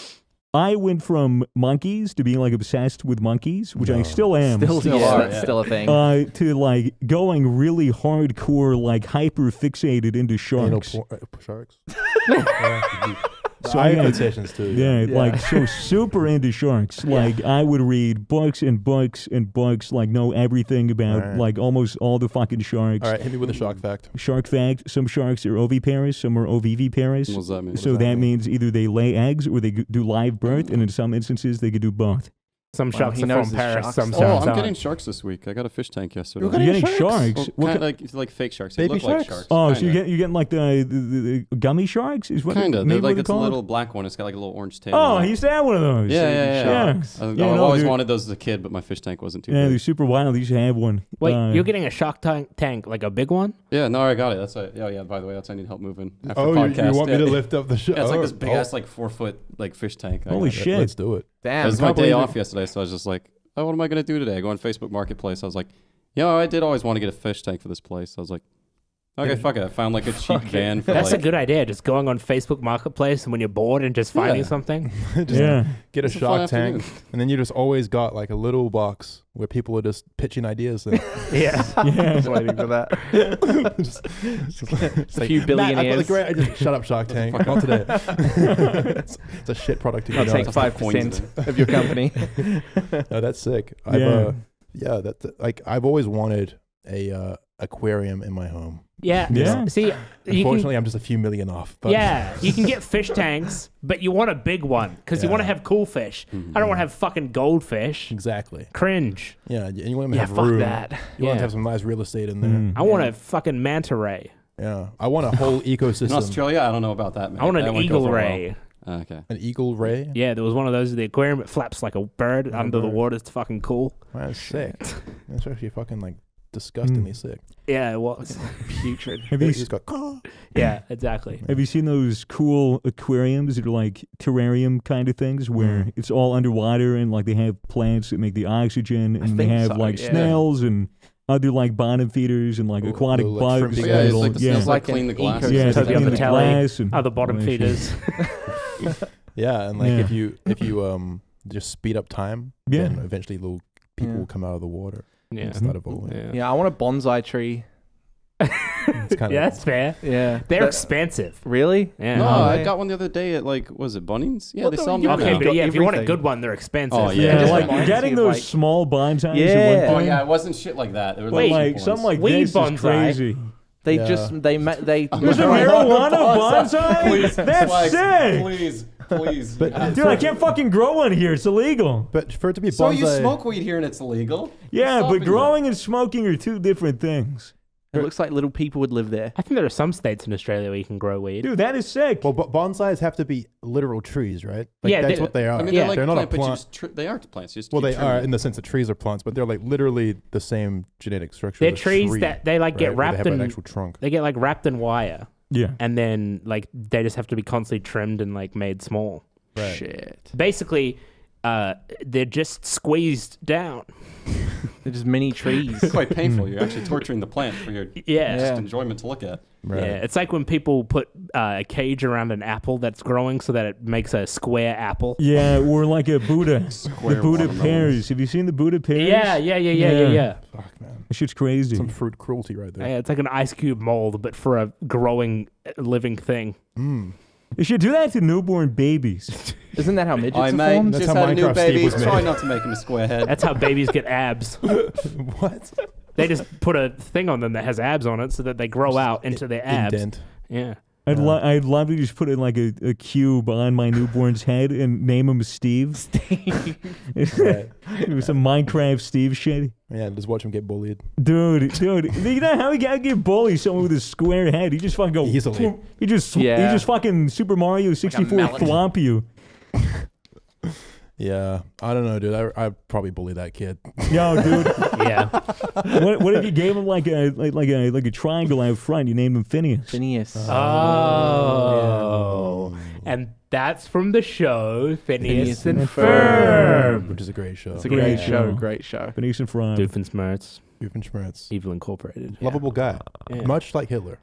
I went from monkeys to being like obsessed with monkeys, which I still am. Still, Still yeah, are, yeah. still a thing. uh, to like going really hardcore, like hyper fixated into sharks. por- uh, sharks. yeah. So So I I had- obsessions too. Yeah, Yeah. like so super into sharks. Like I would read books and books and books, like know everything about Alright. like almost all the fucking sharks. All right, hit me with a shark fact. Shark fact: Some sharks are oviparous, some are oviviparous. What does that mean? So does that, that mean? means either they lay eggs or they do live birth, and in some instances they could do both. Some Wow, sharks he are knows from his Paris. sharks. Some Oh, Oh, sharks I'm aren't. getting sharks this week. I got a fish tank yesterday. You're You're getting getting sharks? sharks. Well, What kinda ki- like it's like fake sharks. They Baby look like sharks? sharks. oh, so kinda. you get you getting like the, the, the, the gummy sharks? Is what kind of. They're what like they're it's a called? little black one. It's got like a little orange tail. Oh, on I it. used to have one of those. Yeah, yeah, yeah. Sharks. I, Yeah, have no, always dude. wanted those as a kid, but my fish tank wasn't too Yeah, big. they're super wild. I used to have one. Wait, Uh, you're getting a shark tank, tank, like a big one? Yeah, no, I got it. That's a, oh yeah. By the way, that's I need help moving after Oh, the you, you want me to lift up the shark? Yeah, it's like oh, this big oh. ass like four foot like fish tank. I Holy got it. shit. Let's do it. It was my day off yesterday, so I was just like, oh, what am I gonna do today? I go on Facebook Marketplace. I was like, yeah, I did always want to get a fish tank for this place. I was like, okay, fuck it. I found like a cheap Fuck van for That's like a good idea. Just going on Facebook Marketplace and when you're bored and just finding Yeah. something. Just yeah. get a It's a fun shark tank, afternoon. and then you just always got like a little box where people are just pitching ideas. And yeah. Yeah. Just waiting for that. just, it's A few Matt, I've got billionaires. the great idea. Shut up, Shark Tank. Not today. it's, it's a shit product. If you I'll know take it. five coins in percent of your company. No, that's sick. I've, Yeah. uh, yeah, that like I've always wanted a uh, aquarium in my home. Yeah. Yeah. See, you can, Unfortunately, I'm just a few million off. But yeah, you can get fish tanks, but you want a big one because you want to have cool fish. Mhm. I don't want to have fucking goldfish. exactly. Cringe. Yeah, and you want to yeah, have fuck room. that. You want to have some nice real estate in there. Mm. I want a fucking manta ray. Yeah, I want a whole ecosystem. in ecosystem. Australia. I don't know about that, man. I want an won't eagle for a while. ray. Uh, okay. An eagle ray. Yeah, there was one of those at the aquarium. It flaps like a bird Like a under the water. It's fucking cool. That's sick. That's actually fucking like disgustingly Mm. sick. Yeah, it was. Putrid. Have you He's got. yeah, exactly. Have you seen those cool aquariums that are like terrarium kind of things where Mm. it's all underwater and like they have plants that make the oxygen and they think have so, like yeah. snails and other like bottom feeders and like aquatic little, like, bugs. shrimpy Yeah, it's guys. like the yeah. smells like Like clean the glass. eco- yeah, it's Toby like the the glass and Other bottom all that shit. feeders. Yeah, and like Yeah. if you if you um just speed up time, Yeah. then eventually little people Yeah. will come out of the water yeah. and start evolving. Yeah. Yeah, I want a bonsai tree. It's kinda- yeah, that's fair. Yeah. They're That- expensive. really? Yeah. No, Oh, I yeah. got one the other day at like was it Bunnings? Yeah, What they the- sell them you- Okay, got but yeah, if you want a everything. good one, they're oh, expensive. Oh, Yeah, Yeah, just like reminds getting of, those like- small bonsais. Yeah. At Oh one yeah, point, oh, it wasn't shit like that. It was Wait, like cheap something like Weed this bonsai. is crazy. They Yeah. just they ma- they There's a Marijuana marijuana bonsai. bonsai. That's sick. Please, please. But- yeah. Dude, I can't fucking grow one here. It's illegal. But for it to be so bonsai, you smoke weed here and it's illegal? Yeah, Stopping but you. growing and smoking are two different things. It looks like little people would live there. I think there are some states in Australia where you can grow weed. Dude, that is sick. well, but bonsais have to be literal trees, right? Like, Yeah, that's they- what they are. I mean, Yeah. they're like They're not a plant, but you plant. just tr- they are plants. You just well, keep they are trimming in the sense that trees are plants, but they're like literally the same genetic structure. They're trees tree, that they like get right? Where wrapped they have in an actual trunk. they get like wrapped in wire yeah. and then like they just have to be constantly trimmed and like made small. Right. Shit. Basically, uh, they're just squeezed down. They're just mini trees. It's quite painful. You're actually torturing the plant for your Yeah. just enjoyment to look at. Right. Yeah, it's like when people put uh, a cage around an apple that's growing so that it makes a square apple. Yeah, or like a Buddha. the Buddha watermelons. pears. Have you seen the Buddha pears? Yeah, yeah, yeah, yeah, yeah, Yeah. yeah. Fuck man, That shit's crazy. some fruit cruelty right there. Yeah, it's like an ice cube mold, but for a growing, uh, living thing. Mm. They should do that to newborn babies. Isn't that how midgets I are mate, formed? That's just how had a new Minecraft Steve baby. was Try made. not to make him a square head. That's how babies get abs. what? They just put a thing on them that has abs on it so that they grow out into their abs. Indent. Yeah. I'd, Yeah. lo- I'd love to just put in like a, a cube on my newborn's head and name him Steve. Right. it was some Minecraft Steve shit. Yeah, just watch him get bullied. Dude, dude, you know how he got get bullied? Someone with a square head. He just fucking go Easily. He just Yeah. he just fucking Super Mario sixty four melon. thwomp you. Yeah, I don't know, dude. I I'd probably bully that kid. Yo, dude. Yeah. what, what if you gave him like a like, like a like a triangle out front? You named him Phineas. Phineas. Uh, oh. And that's from the show Phineas Phineas and and Ferb. which is a great show. It's a Great great, show. show. Great show. Phineas and Ferb. Doofenshmirtz, Doofenshmirtz. Evil Incorporated. Lovable guy, Yeah. much like Hitler.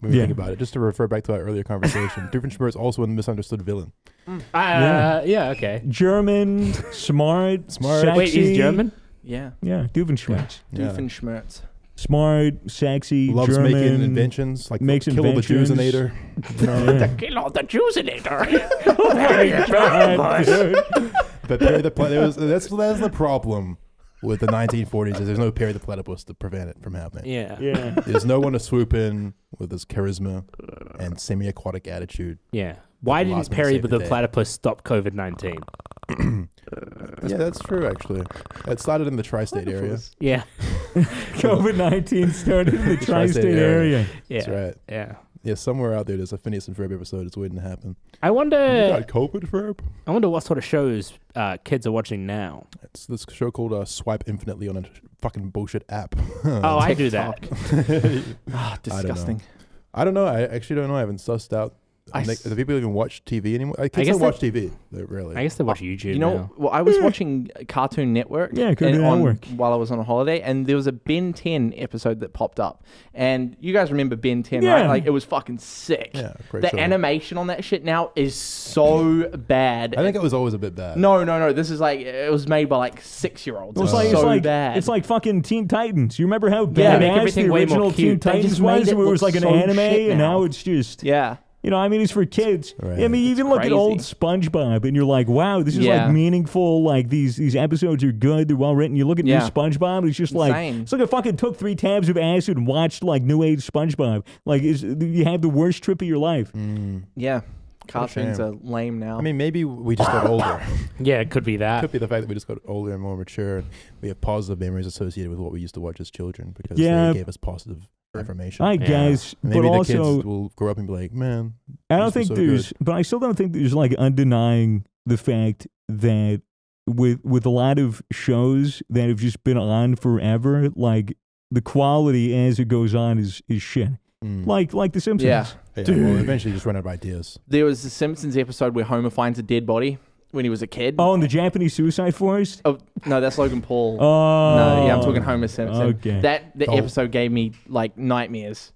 When we Yeah. think about it, just to refer back to our earlier conversation, Doofenshmirtz also a misunderstood villain. Uh, yeah. okay. German, smart, Smart. sexy. Wait, he's German? Yeah. Yeah, Doofenshmirtz. Yeah. Doofenshmirtz. Smart, sexy, Loves German. making inventions, like makes kill all the inventions. Jewsinator. You know? Yeah. Kill all the Jewsinator. God, dude. But Perry the Platypus, that's that's the problem with the 1940s is there's no Perry the Platypus to prevent it from happening. yeah. Yeah. There's no one to swoop in with his charisma and semi-aquatic attitude. Yeah. Why didn't Perry the the platypus stop COVID 19? Yeah, that's true. Actually, it started in the tri-state area. Yeah. COVID 19 started in the tri Tri-state state area. area. Yeah. That's right. Yeah. Yeah, somewhere out there, there's a Phineas and Ferb episode. It's waiting to happen. I wonder. You got COVID, Ferb? I wonder what sort of shows uh, kids are watching now. It's this show called uh, Swipe Infinitely on a fucking bullshit app. Oh, I do that. Ah, disgusting. I don't know. I actually don't know. I haven't sussed out. I Nick, s- do people even watch TV anymore? Kids guess don't they- watch TV. They really. I guess they watch YouTube You know, now. well, I was Yeah. watching Cartoon Network. Yeah, Cartoon and on- Network. while I was on a holiday, and there was a Ben 10 episode that popped up, and you guys remember Ben 10, Yeah. right? Like it was fucking sick. yeah, great the show. animation on that shit now is so bad. I think it was always a bit bad. no, no, no. This is like it was made by like six year olds. It was It's like, so it's like bad. it's like fucking Teen Titans. You remember how Yeah, badass make everything the way more original Teen cute. They Titans just made was? it Where it was like an so anime, shit and now now. it's just yeah. You know. I mean, it's for kids. Right. I mean, you even look at old. SpongeBob, and you're like, wow, this is Yeah. like meaningful. Like these these episodes are good. They're well written. You look at Yeah. new SpongeBob, it's just like Insane. it's like I fucking took three tabs of acid and watched like new age SpongeBob. Like, is you have the worst trip of your life. Mm. Yeah. Cartoons shame. are lame now. I mean, maybe we just got older. Yeah, it could be that. Could be the fact that we just got older and more mature, and we have positive memories associated with what we used to watch as children because Yeah. they gave us positive information. I Yeah. guess, Maybe but the also kids will grow up and be like, "Man, I don't think so there's, but I still don't think there's like undenying the fact that with with a lot of shows that have just been on forever, like the quality as it goes on is is shit. mm. Like like The Simpsons. Yeah. yeah, we'll eventually just run out of ideas." There was the Simpsons episode where Homer finds a dead body when he was a kid. Oh, in the Japanese suicide forest. Oh, no, that's Logan Paul. Oh, no, yeah, I'm talking Homer Simpson. Okay. That the Oh. episode gave me like nightmares.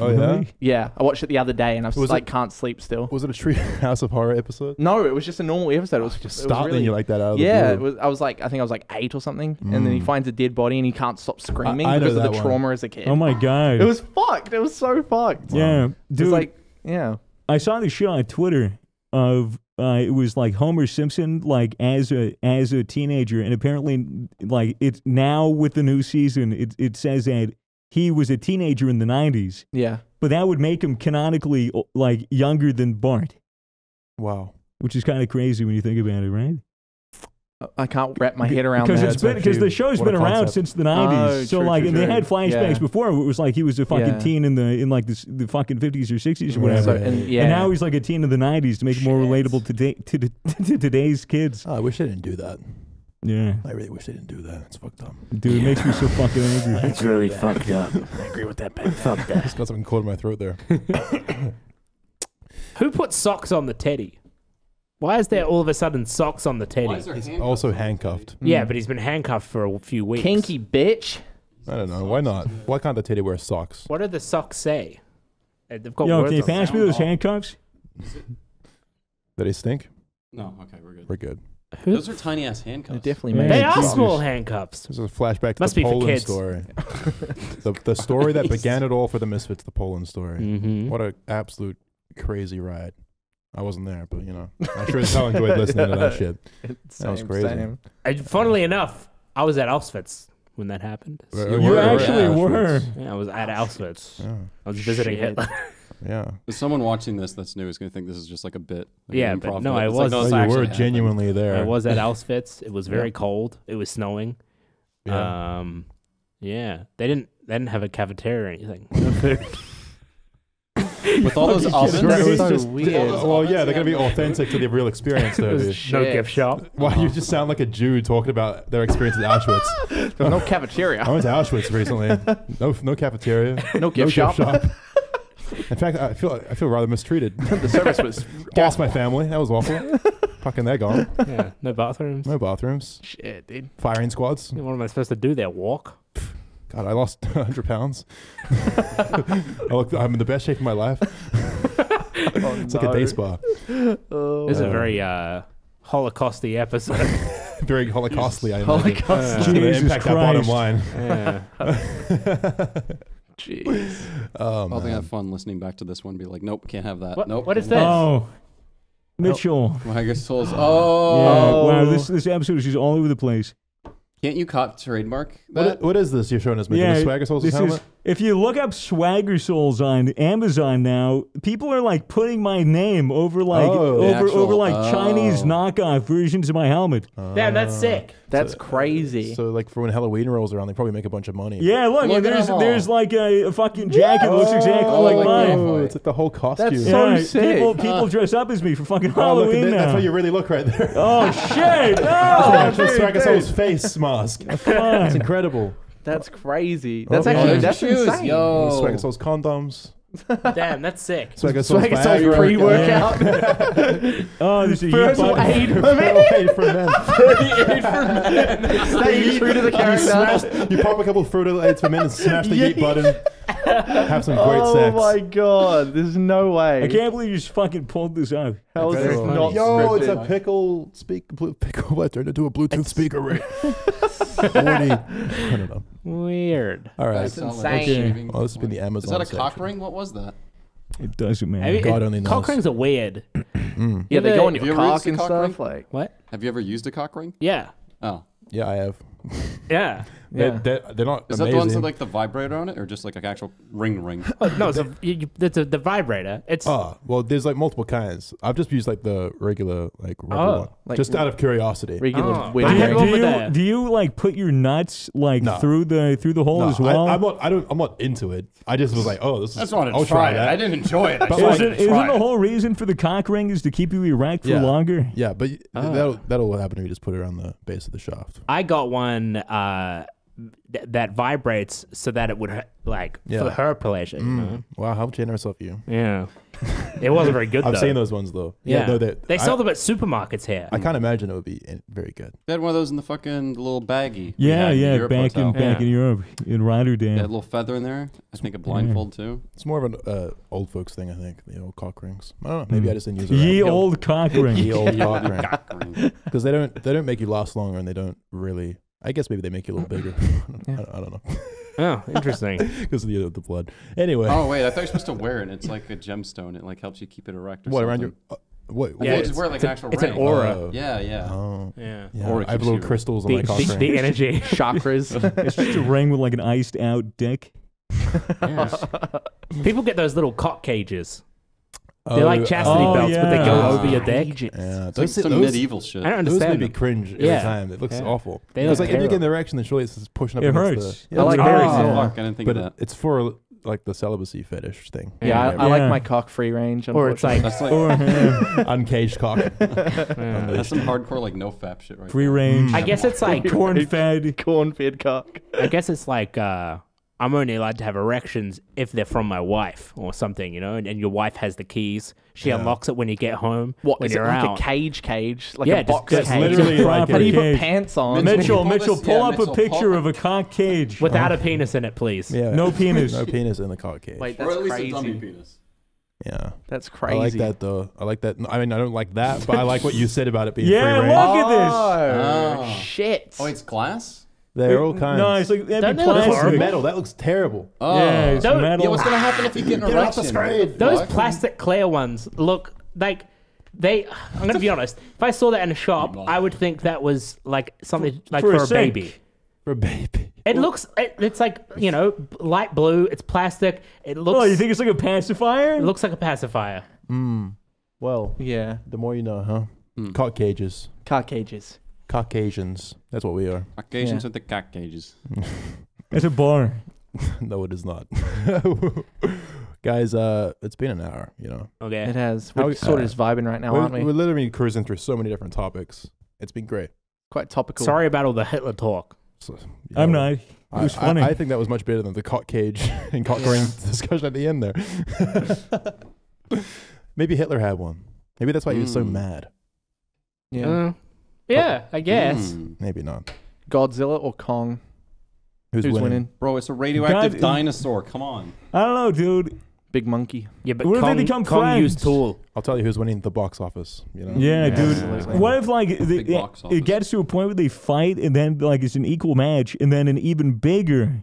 Oh, yeah? Really? Yeah, I watched it the other day and I Was was like it- can't sleep still. Was it a Tree House of Horror episode? No, it was just a normal episode. It was Oh, Just it was starting really, you like that out of yeah, the it was, I was like, I think I was like eight or something, and then he Mm. finds a dead body and he can't stop screaming I know because of the one. trauma as a kid. Oh my god. It was fucked. It was so fucked. yeah, dude. It's like, yeah, I saw this shit on Twitter of uh, it was like Homer Simpson like as a as a teenager, and apparently like it's now with the new season, it it says that he was a teenager in the '90s, yeah. but that would make him canonically like younger than Bart, Wow. which is kind of crazy when you think about it, right? I can't wrap my head around Because that. it's been because the actually- show's what a been around since the '90s. Oh, so true, like, true, and they had flashbacks Yeah. before. It was like he was a fucking Yeah. teen in the in like the, the fucking 50s or 60s or whatever. So, and, yeah. And now he's like a teen in the '90s to make it more Shit. relatable to, da- to, the- to today's kids. Oh, I wish they didn't do that. Yeah. I really wish they didn't do that. It's fucked up. Dude, it makes me so fucking angry. It's really fucked up. I agree with that. Ben. Fuck that. Just got something caught in my throat there. Who put socks on the teddy? Why is there all of a sudden socks on the teddy? He's also handcuffed. Yeah, but he's been handcuffed for a few weeks. Kinky bitch. I don't know. Why not? Why can't the teddy wear socks? What do the socks say? Uh, They've got Yo, words can you on them. pass me those handcuffs? Did they stink? No, okay, we're good. We're good. Who- Those are tiny ass handcuffs. definitely made. They are Jesus. small handcuffs. This is a flashback to Must the be for Poland kids. story. the, the story that began it all for the Misfits, the Poland story. Mm-hmm. What an absolute crazy ride. I wasn't there, but you know, I sure as hell enjoyed listening to that shit. That was Same, crazy. same. And funnily enough, I was at Auschwitz when that happened. Where- You You were actually at were. Yeah, I was at Auschwitz. Yeah, I was visiting Shit. Hitler. yeah. Is someone watching this that's new is going to think this is just like a bit. Like Yeah, but improv no, bit. I It's was- Like, no, Oh, this you actually were happened. genuinely there. I was at Auschwitz. It was very Yeah. cold. It was snowing. Yeah. Um, yeah, they didn't they didn't have a cafeteria or anything. No food. With all those Fucking ovens. shit, It was so just- weird. Well, yeah, they're gonna be authentic to the real experience, though, dude. no Shit. gift shop. Why you just sound like a Jew talking about their experience at Auschwitz? There's no cafeteria. I cafeteria. went to Auschwitz recently. No, no cafeteria. No gift shop. In fact, I feel I feel rather mistreated. the service was Gas my family. That was awful. Fucking they're gone. Yeah, no bathrooms. No bathrooms. shit, dude. Firing squads. What am I supposed to do there? Walk? God, I lost 100 pounds. I look, I'm in the best shape of my life. It's like a day spa. Oh. It's a Uh, very uh, holocausty episode. Very holocaustly, I imagine. Holocaust. It's gonna Jesus impact that bottom Christ. line. yeah. Jeez. Oh, I'll think I man. have fun listening back to this one. Be like, nope, can't have that. What- nope. what is can't this? have Oh, Mitchell. that. Swagger Souls. Yeah. Oh. Wow. This this episode is just all over the place. Can't you cop trademark What, what is this you're showing us, Mitchell? Yeah, the Swagger Souls This helmet? is if you look up Swagger Souls on Amazon now, people are like putting my name over like Oh. Over actual- over like Chinese oh. knockoff versions of my helmet. Damn, that's ah. sick. That's So- crazy. So, like, for when Halloween rolls around, they probably make a bunch of money. Yeah, look, Look there's there's like a, a fucking jacket that looks oh, exactly Oh, like like mine. Oh, it's like the whole costume. That's Yeah, so sick. people people dress up as me for fucking Oh, look at Halloween that. That's how you really look right there. oh shit! That's an Oh, actual Swagger. Souls face mask. Come. That's incredible. That's crazy. Oh, that's actually yeah. that's shoes, insane. Yo. Swagger sells condoms. Damn, that's sick. Swagger sells pre workout. oh, this is first aid for men. aid for men. aid for men. Stay true to the character. You, smashed, you pop a couple of fruit aids for men and smash the yeah. eat button. Have some great oh sex. Oh my god, there's no way. I can't believe you just fucking pulled this out. How is this not Yo, it's a pickle speaker. pickle I turned into a Bluetooth it's speaker rig. 40. I don't know. Weird. All right. That's insane. Okay. Well, this has been the Amazon. Is that a section. cock ring? What was that? It doesn't matter. I God it, only knows. Cock rings are weird. Mm. Yeah, they go on your you cock and cock stuff. Ring? Like what? Have you ever used a cock ring? Yeah. Oh. Yeah, I have. yeah. They're, yeah. they're, they're not Is that the ones with like the vibrator on it, or just like an actual ring ring? Oh, no, it's, a, you, you, it's a, the vibrator. It's Oh, well, there's like multiple kinds. I've just used like the regular, like rubber Oh, one. like just out of curiosity. regular Oh. weird I Do you, do, you, that. do you like put your nuts like No. through the through the hole No, as well? I, am not. I don't. I'm not into it. I just was like, oh, this is. I just wanted to I'll try, try it. that. I didn't enjoy it. I But just like- wanted isn't to isn't the whole reason for the cock ring is to keep you erect Yeah. for longer? Yeah, but y- Ah. that'll that'll happen if you just put it on the base of the shaft. I got one uh, th- that vibrates so that it would ha- like Yeah. for her pleasure. You know? Mm. Wow, how generous of you. Yeah, it wasn't very good. I've though. seen those ones though. Yeah, no, they they I, sell them at supermarkets here. I can't imagine it would be in- very good. They had one of those in the fucking little baggie. we Yeah, had in yeah, Europe back in hotel. back Yeah. in Europe in Rotterdam. They had a little feather in there. I think a blindfold too. It's more of an uh, old folks thing, I think. The old cock rings. I don't know. Maybe Mm. I just didn't use it. Ye right. old cock ring. Ye old cock ring. Cock ring. Because they don't they don't make you last longer, and they don't really. I guess maybe they make you a little bigger. Yeah. I, I don't know oh, interesting. because of the, the blood. Anyway, Oh wait, I thought you were supposed to wear it. It's like a gemstone. It like helps you keep it erect. Or what something. around your? Uh, what? Yeah, Yeah, just it's- wear like it's an a- actual it's an aura. Oh. Yeah, yeah. Oh. Yeah, Yeah, Or it I have little you- crystals on the, my cock the, the energy. Chakras. It's just a ring with like an iced out dick. Yeah. People get those little cock cages. They're like chastity oh, belts, but they go yeah. over your dick. Yeah, It's like those, some those, medieval shit. I don't those understand. made me them. cringe every Yeah. time. It looks Yeah. awful. They Because look like if you get in terrible. the erection, then surely it's just pushing up It against hurts. the. I like it's very Oh, Oh, small. fuck! I didn't think But of it, that. it's for like the celibacy fetish thing. Yeah, I, I Yeah. like my cock free range. Or it's like That's like Or Uncaged cock. Yeah. that's some hardcore like no fap shit right free range. I guess it's like corn fed. corn fed cock. I guess it's like uh, I'm only allowed to have erections if they're from my wife or something, you know. And, and your wife has the keys. She Yeah. unlocks it when you get home. What when is it you're like out. a cage cage? Like Yeah, a box just cage? literally like How do you a put pants on? Mitchell, Mitchell, pull Mitchell, pull yeah, up a picture of a cock cage. Without a penis in it, please. Yeah. No penis. No penis in the cock cage. Wait, Or that's at least crazy. a dummy penis. Yeah. That's crazy. I like that though. I like that. I mean, I don't like that, but I like what you said about it being Yeah, free look at this. Oh, Oh. shit. Oh, it's glass. They're all kinds. No, it's like that'd Don't be they look That's plastic. metal. That looks terrible. Oh, Yeah, it's Don't- metal. yeah. What's gonna happen if you get an Get off the erection? screen. Those Fuck. plastic clear ones look like they. I'm gonna be honest. If I saw that in a shop, I would think that was like something like for for, a a, sink. baby. For a baby. It looks. It, it's like you know, b- light blue. It's plastic. It looks. Oh, you think it's like a pacifier? it looks like a pacifier. Mm. Well, Yeah. the more you know, huh? Hmm. Cock cages. Cock cages. Caucasians. That's what we are. Caucasians Yeah. with the cock cages. It's a bar. no, it is not. Guys, uh, it's been an hour, you know. Okay. It has. How- We're sort uh, of just vibing right now, we're, aren't we? we're literally cruising through so many different topics. It's been great. Quite topical. Sorry about all the Hitler talk. So, you I'm know, not. It I, was I- funny. I, think that was much better than the cock cage and cock ring discussion at the end there. Maybe Hitler had one. Maybe that's why he was so Mm. mad. Yeah. Uh, yeah, I guess. Mm. Maybe not. Godzilla or Kong? Who's, Who's winning? winning? Bro, it's a radioactive God- dinosaur. Come on. I don't know, dude. Big monkey. Yeah, but What if they Kong, become Kong friends? used Tool. I'll tell you who's winning the box office. You know. Yeah, Yeah, dude. absolutely. What if like the, Big it, box office. it gets to a point where they fight and then like it's an equal match and then an even bigger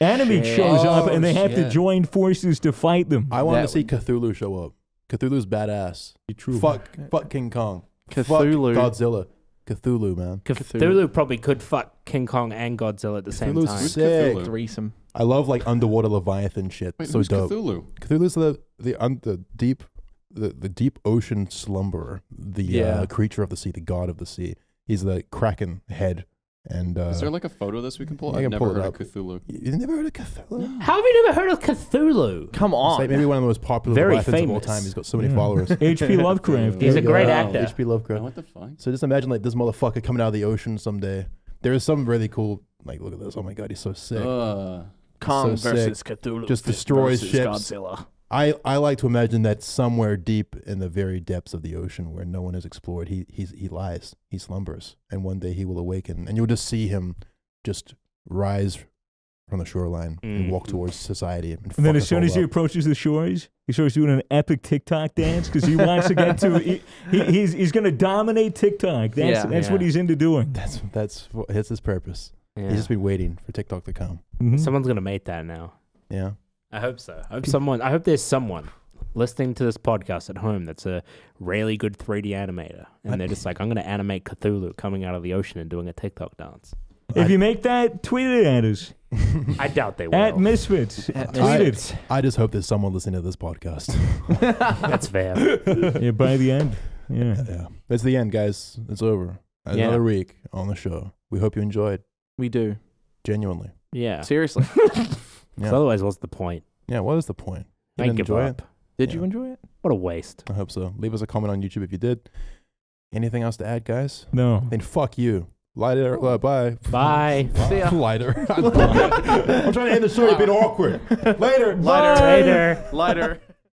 enemy Shit. shows up Oh, and they have to shit. join forces to fight them. I want to That see Cthulhu show up. Cthulhu's badass. True. Fuck, fuck King Kong. Cthulhu. Fuck Godzilla. Cthulhu, man. Cthulhu, Cthulhu. probably could fuck King Kong and Godzilla at the same Cthulhu's time. Who's sick. Cthulhu? Threesome. I love like underwater Leviathan shit. Wait, so who's dope. Cthulhu? Cthulhu's the the un, the deep the, the deep ocean slumberer, the Yeah. uh, creature of the sea, the god of the sea. He's the kraken head, and uh, Is there like a photo of this we can pull? I I've can never pull it heard up. of Cthulhu. you've never heard of Cthulhu? How have you never heard of Cthulhu? Come It's on. like maybe one of the most popular Very Leviathans of all famous. time. He's got so many Yeah. followers. H.P. Lovecraft. He's a There great go. actor. H.P. Lovecraft. What the fuck? So just imagine like this motherfucker coming out of the ocean someday. There is some really cool. Like, look at this. Oh my god, he's so sick. Uh, Kong so versus Cthulhu. Just destroys versus ships. Godzilla. I, I like to imagine that somewhere deep in the very depths of the ocean where no one has explored, he he's, he lies, he slumbers, and one day he will awaken, and you'll just see him just rise from the shoreline and Mm. walk towards society. And, And then as soon all as he approaches the shores, he starts doing an epic TikTok dance because he wants to get to. He, he, he's he's going to dominate TikTok. That's Yeah. that's what he's into doing. that's that's what, that's his purpose. Yeah. He's just been waiting for TikTok to come. Mhm. Someone's gonna make that now. Yeah, I hope so. I hope someone. I hope there's someone listening to this podcast at home that's a really good 3D animator, and they're just like, I'm gonna animate Cthulhu coming out of the ocean and doing a TikTok dance. If you make that, tweet it at us I doubt they will. at Misfits. At tweet it. I just hope there's someone listening to this podcast. That's fair. Yeah, by the end. Yeah. yeah, that's the end, guys. It's over. Another Yeah. week on the show. We hope you enjoyed. We do. Genuinely. Yeah. Seriously. 'Cause Yeah. Otherwise, what's the point? Yeah. What is the point? You I didn't enjoy up. it? Did Yeah. you enjoy it? What a waste. I hope so. Leave us a comment on YouTube if you did. Anything else to add, guys? No. Then fuck you. Lighter. Uh, bye. Bye. See ya. Lighter. I'm trying to end the show. You've been awkward. Later. Lighter. Later. Lighter.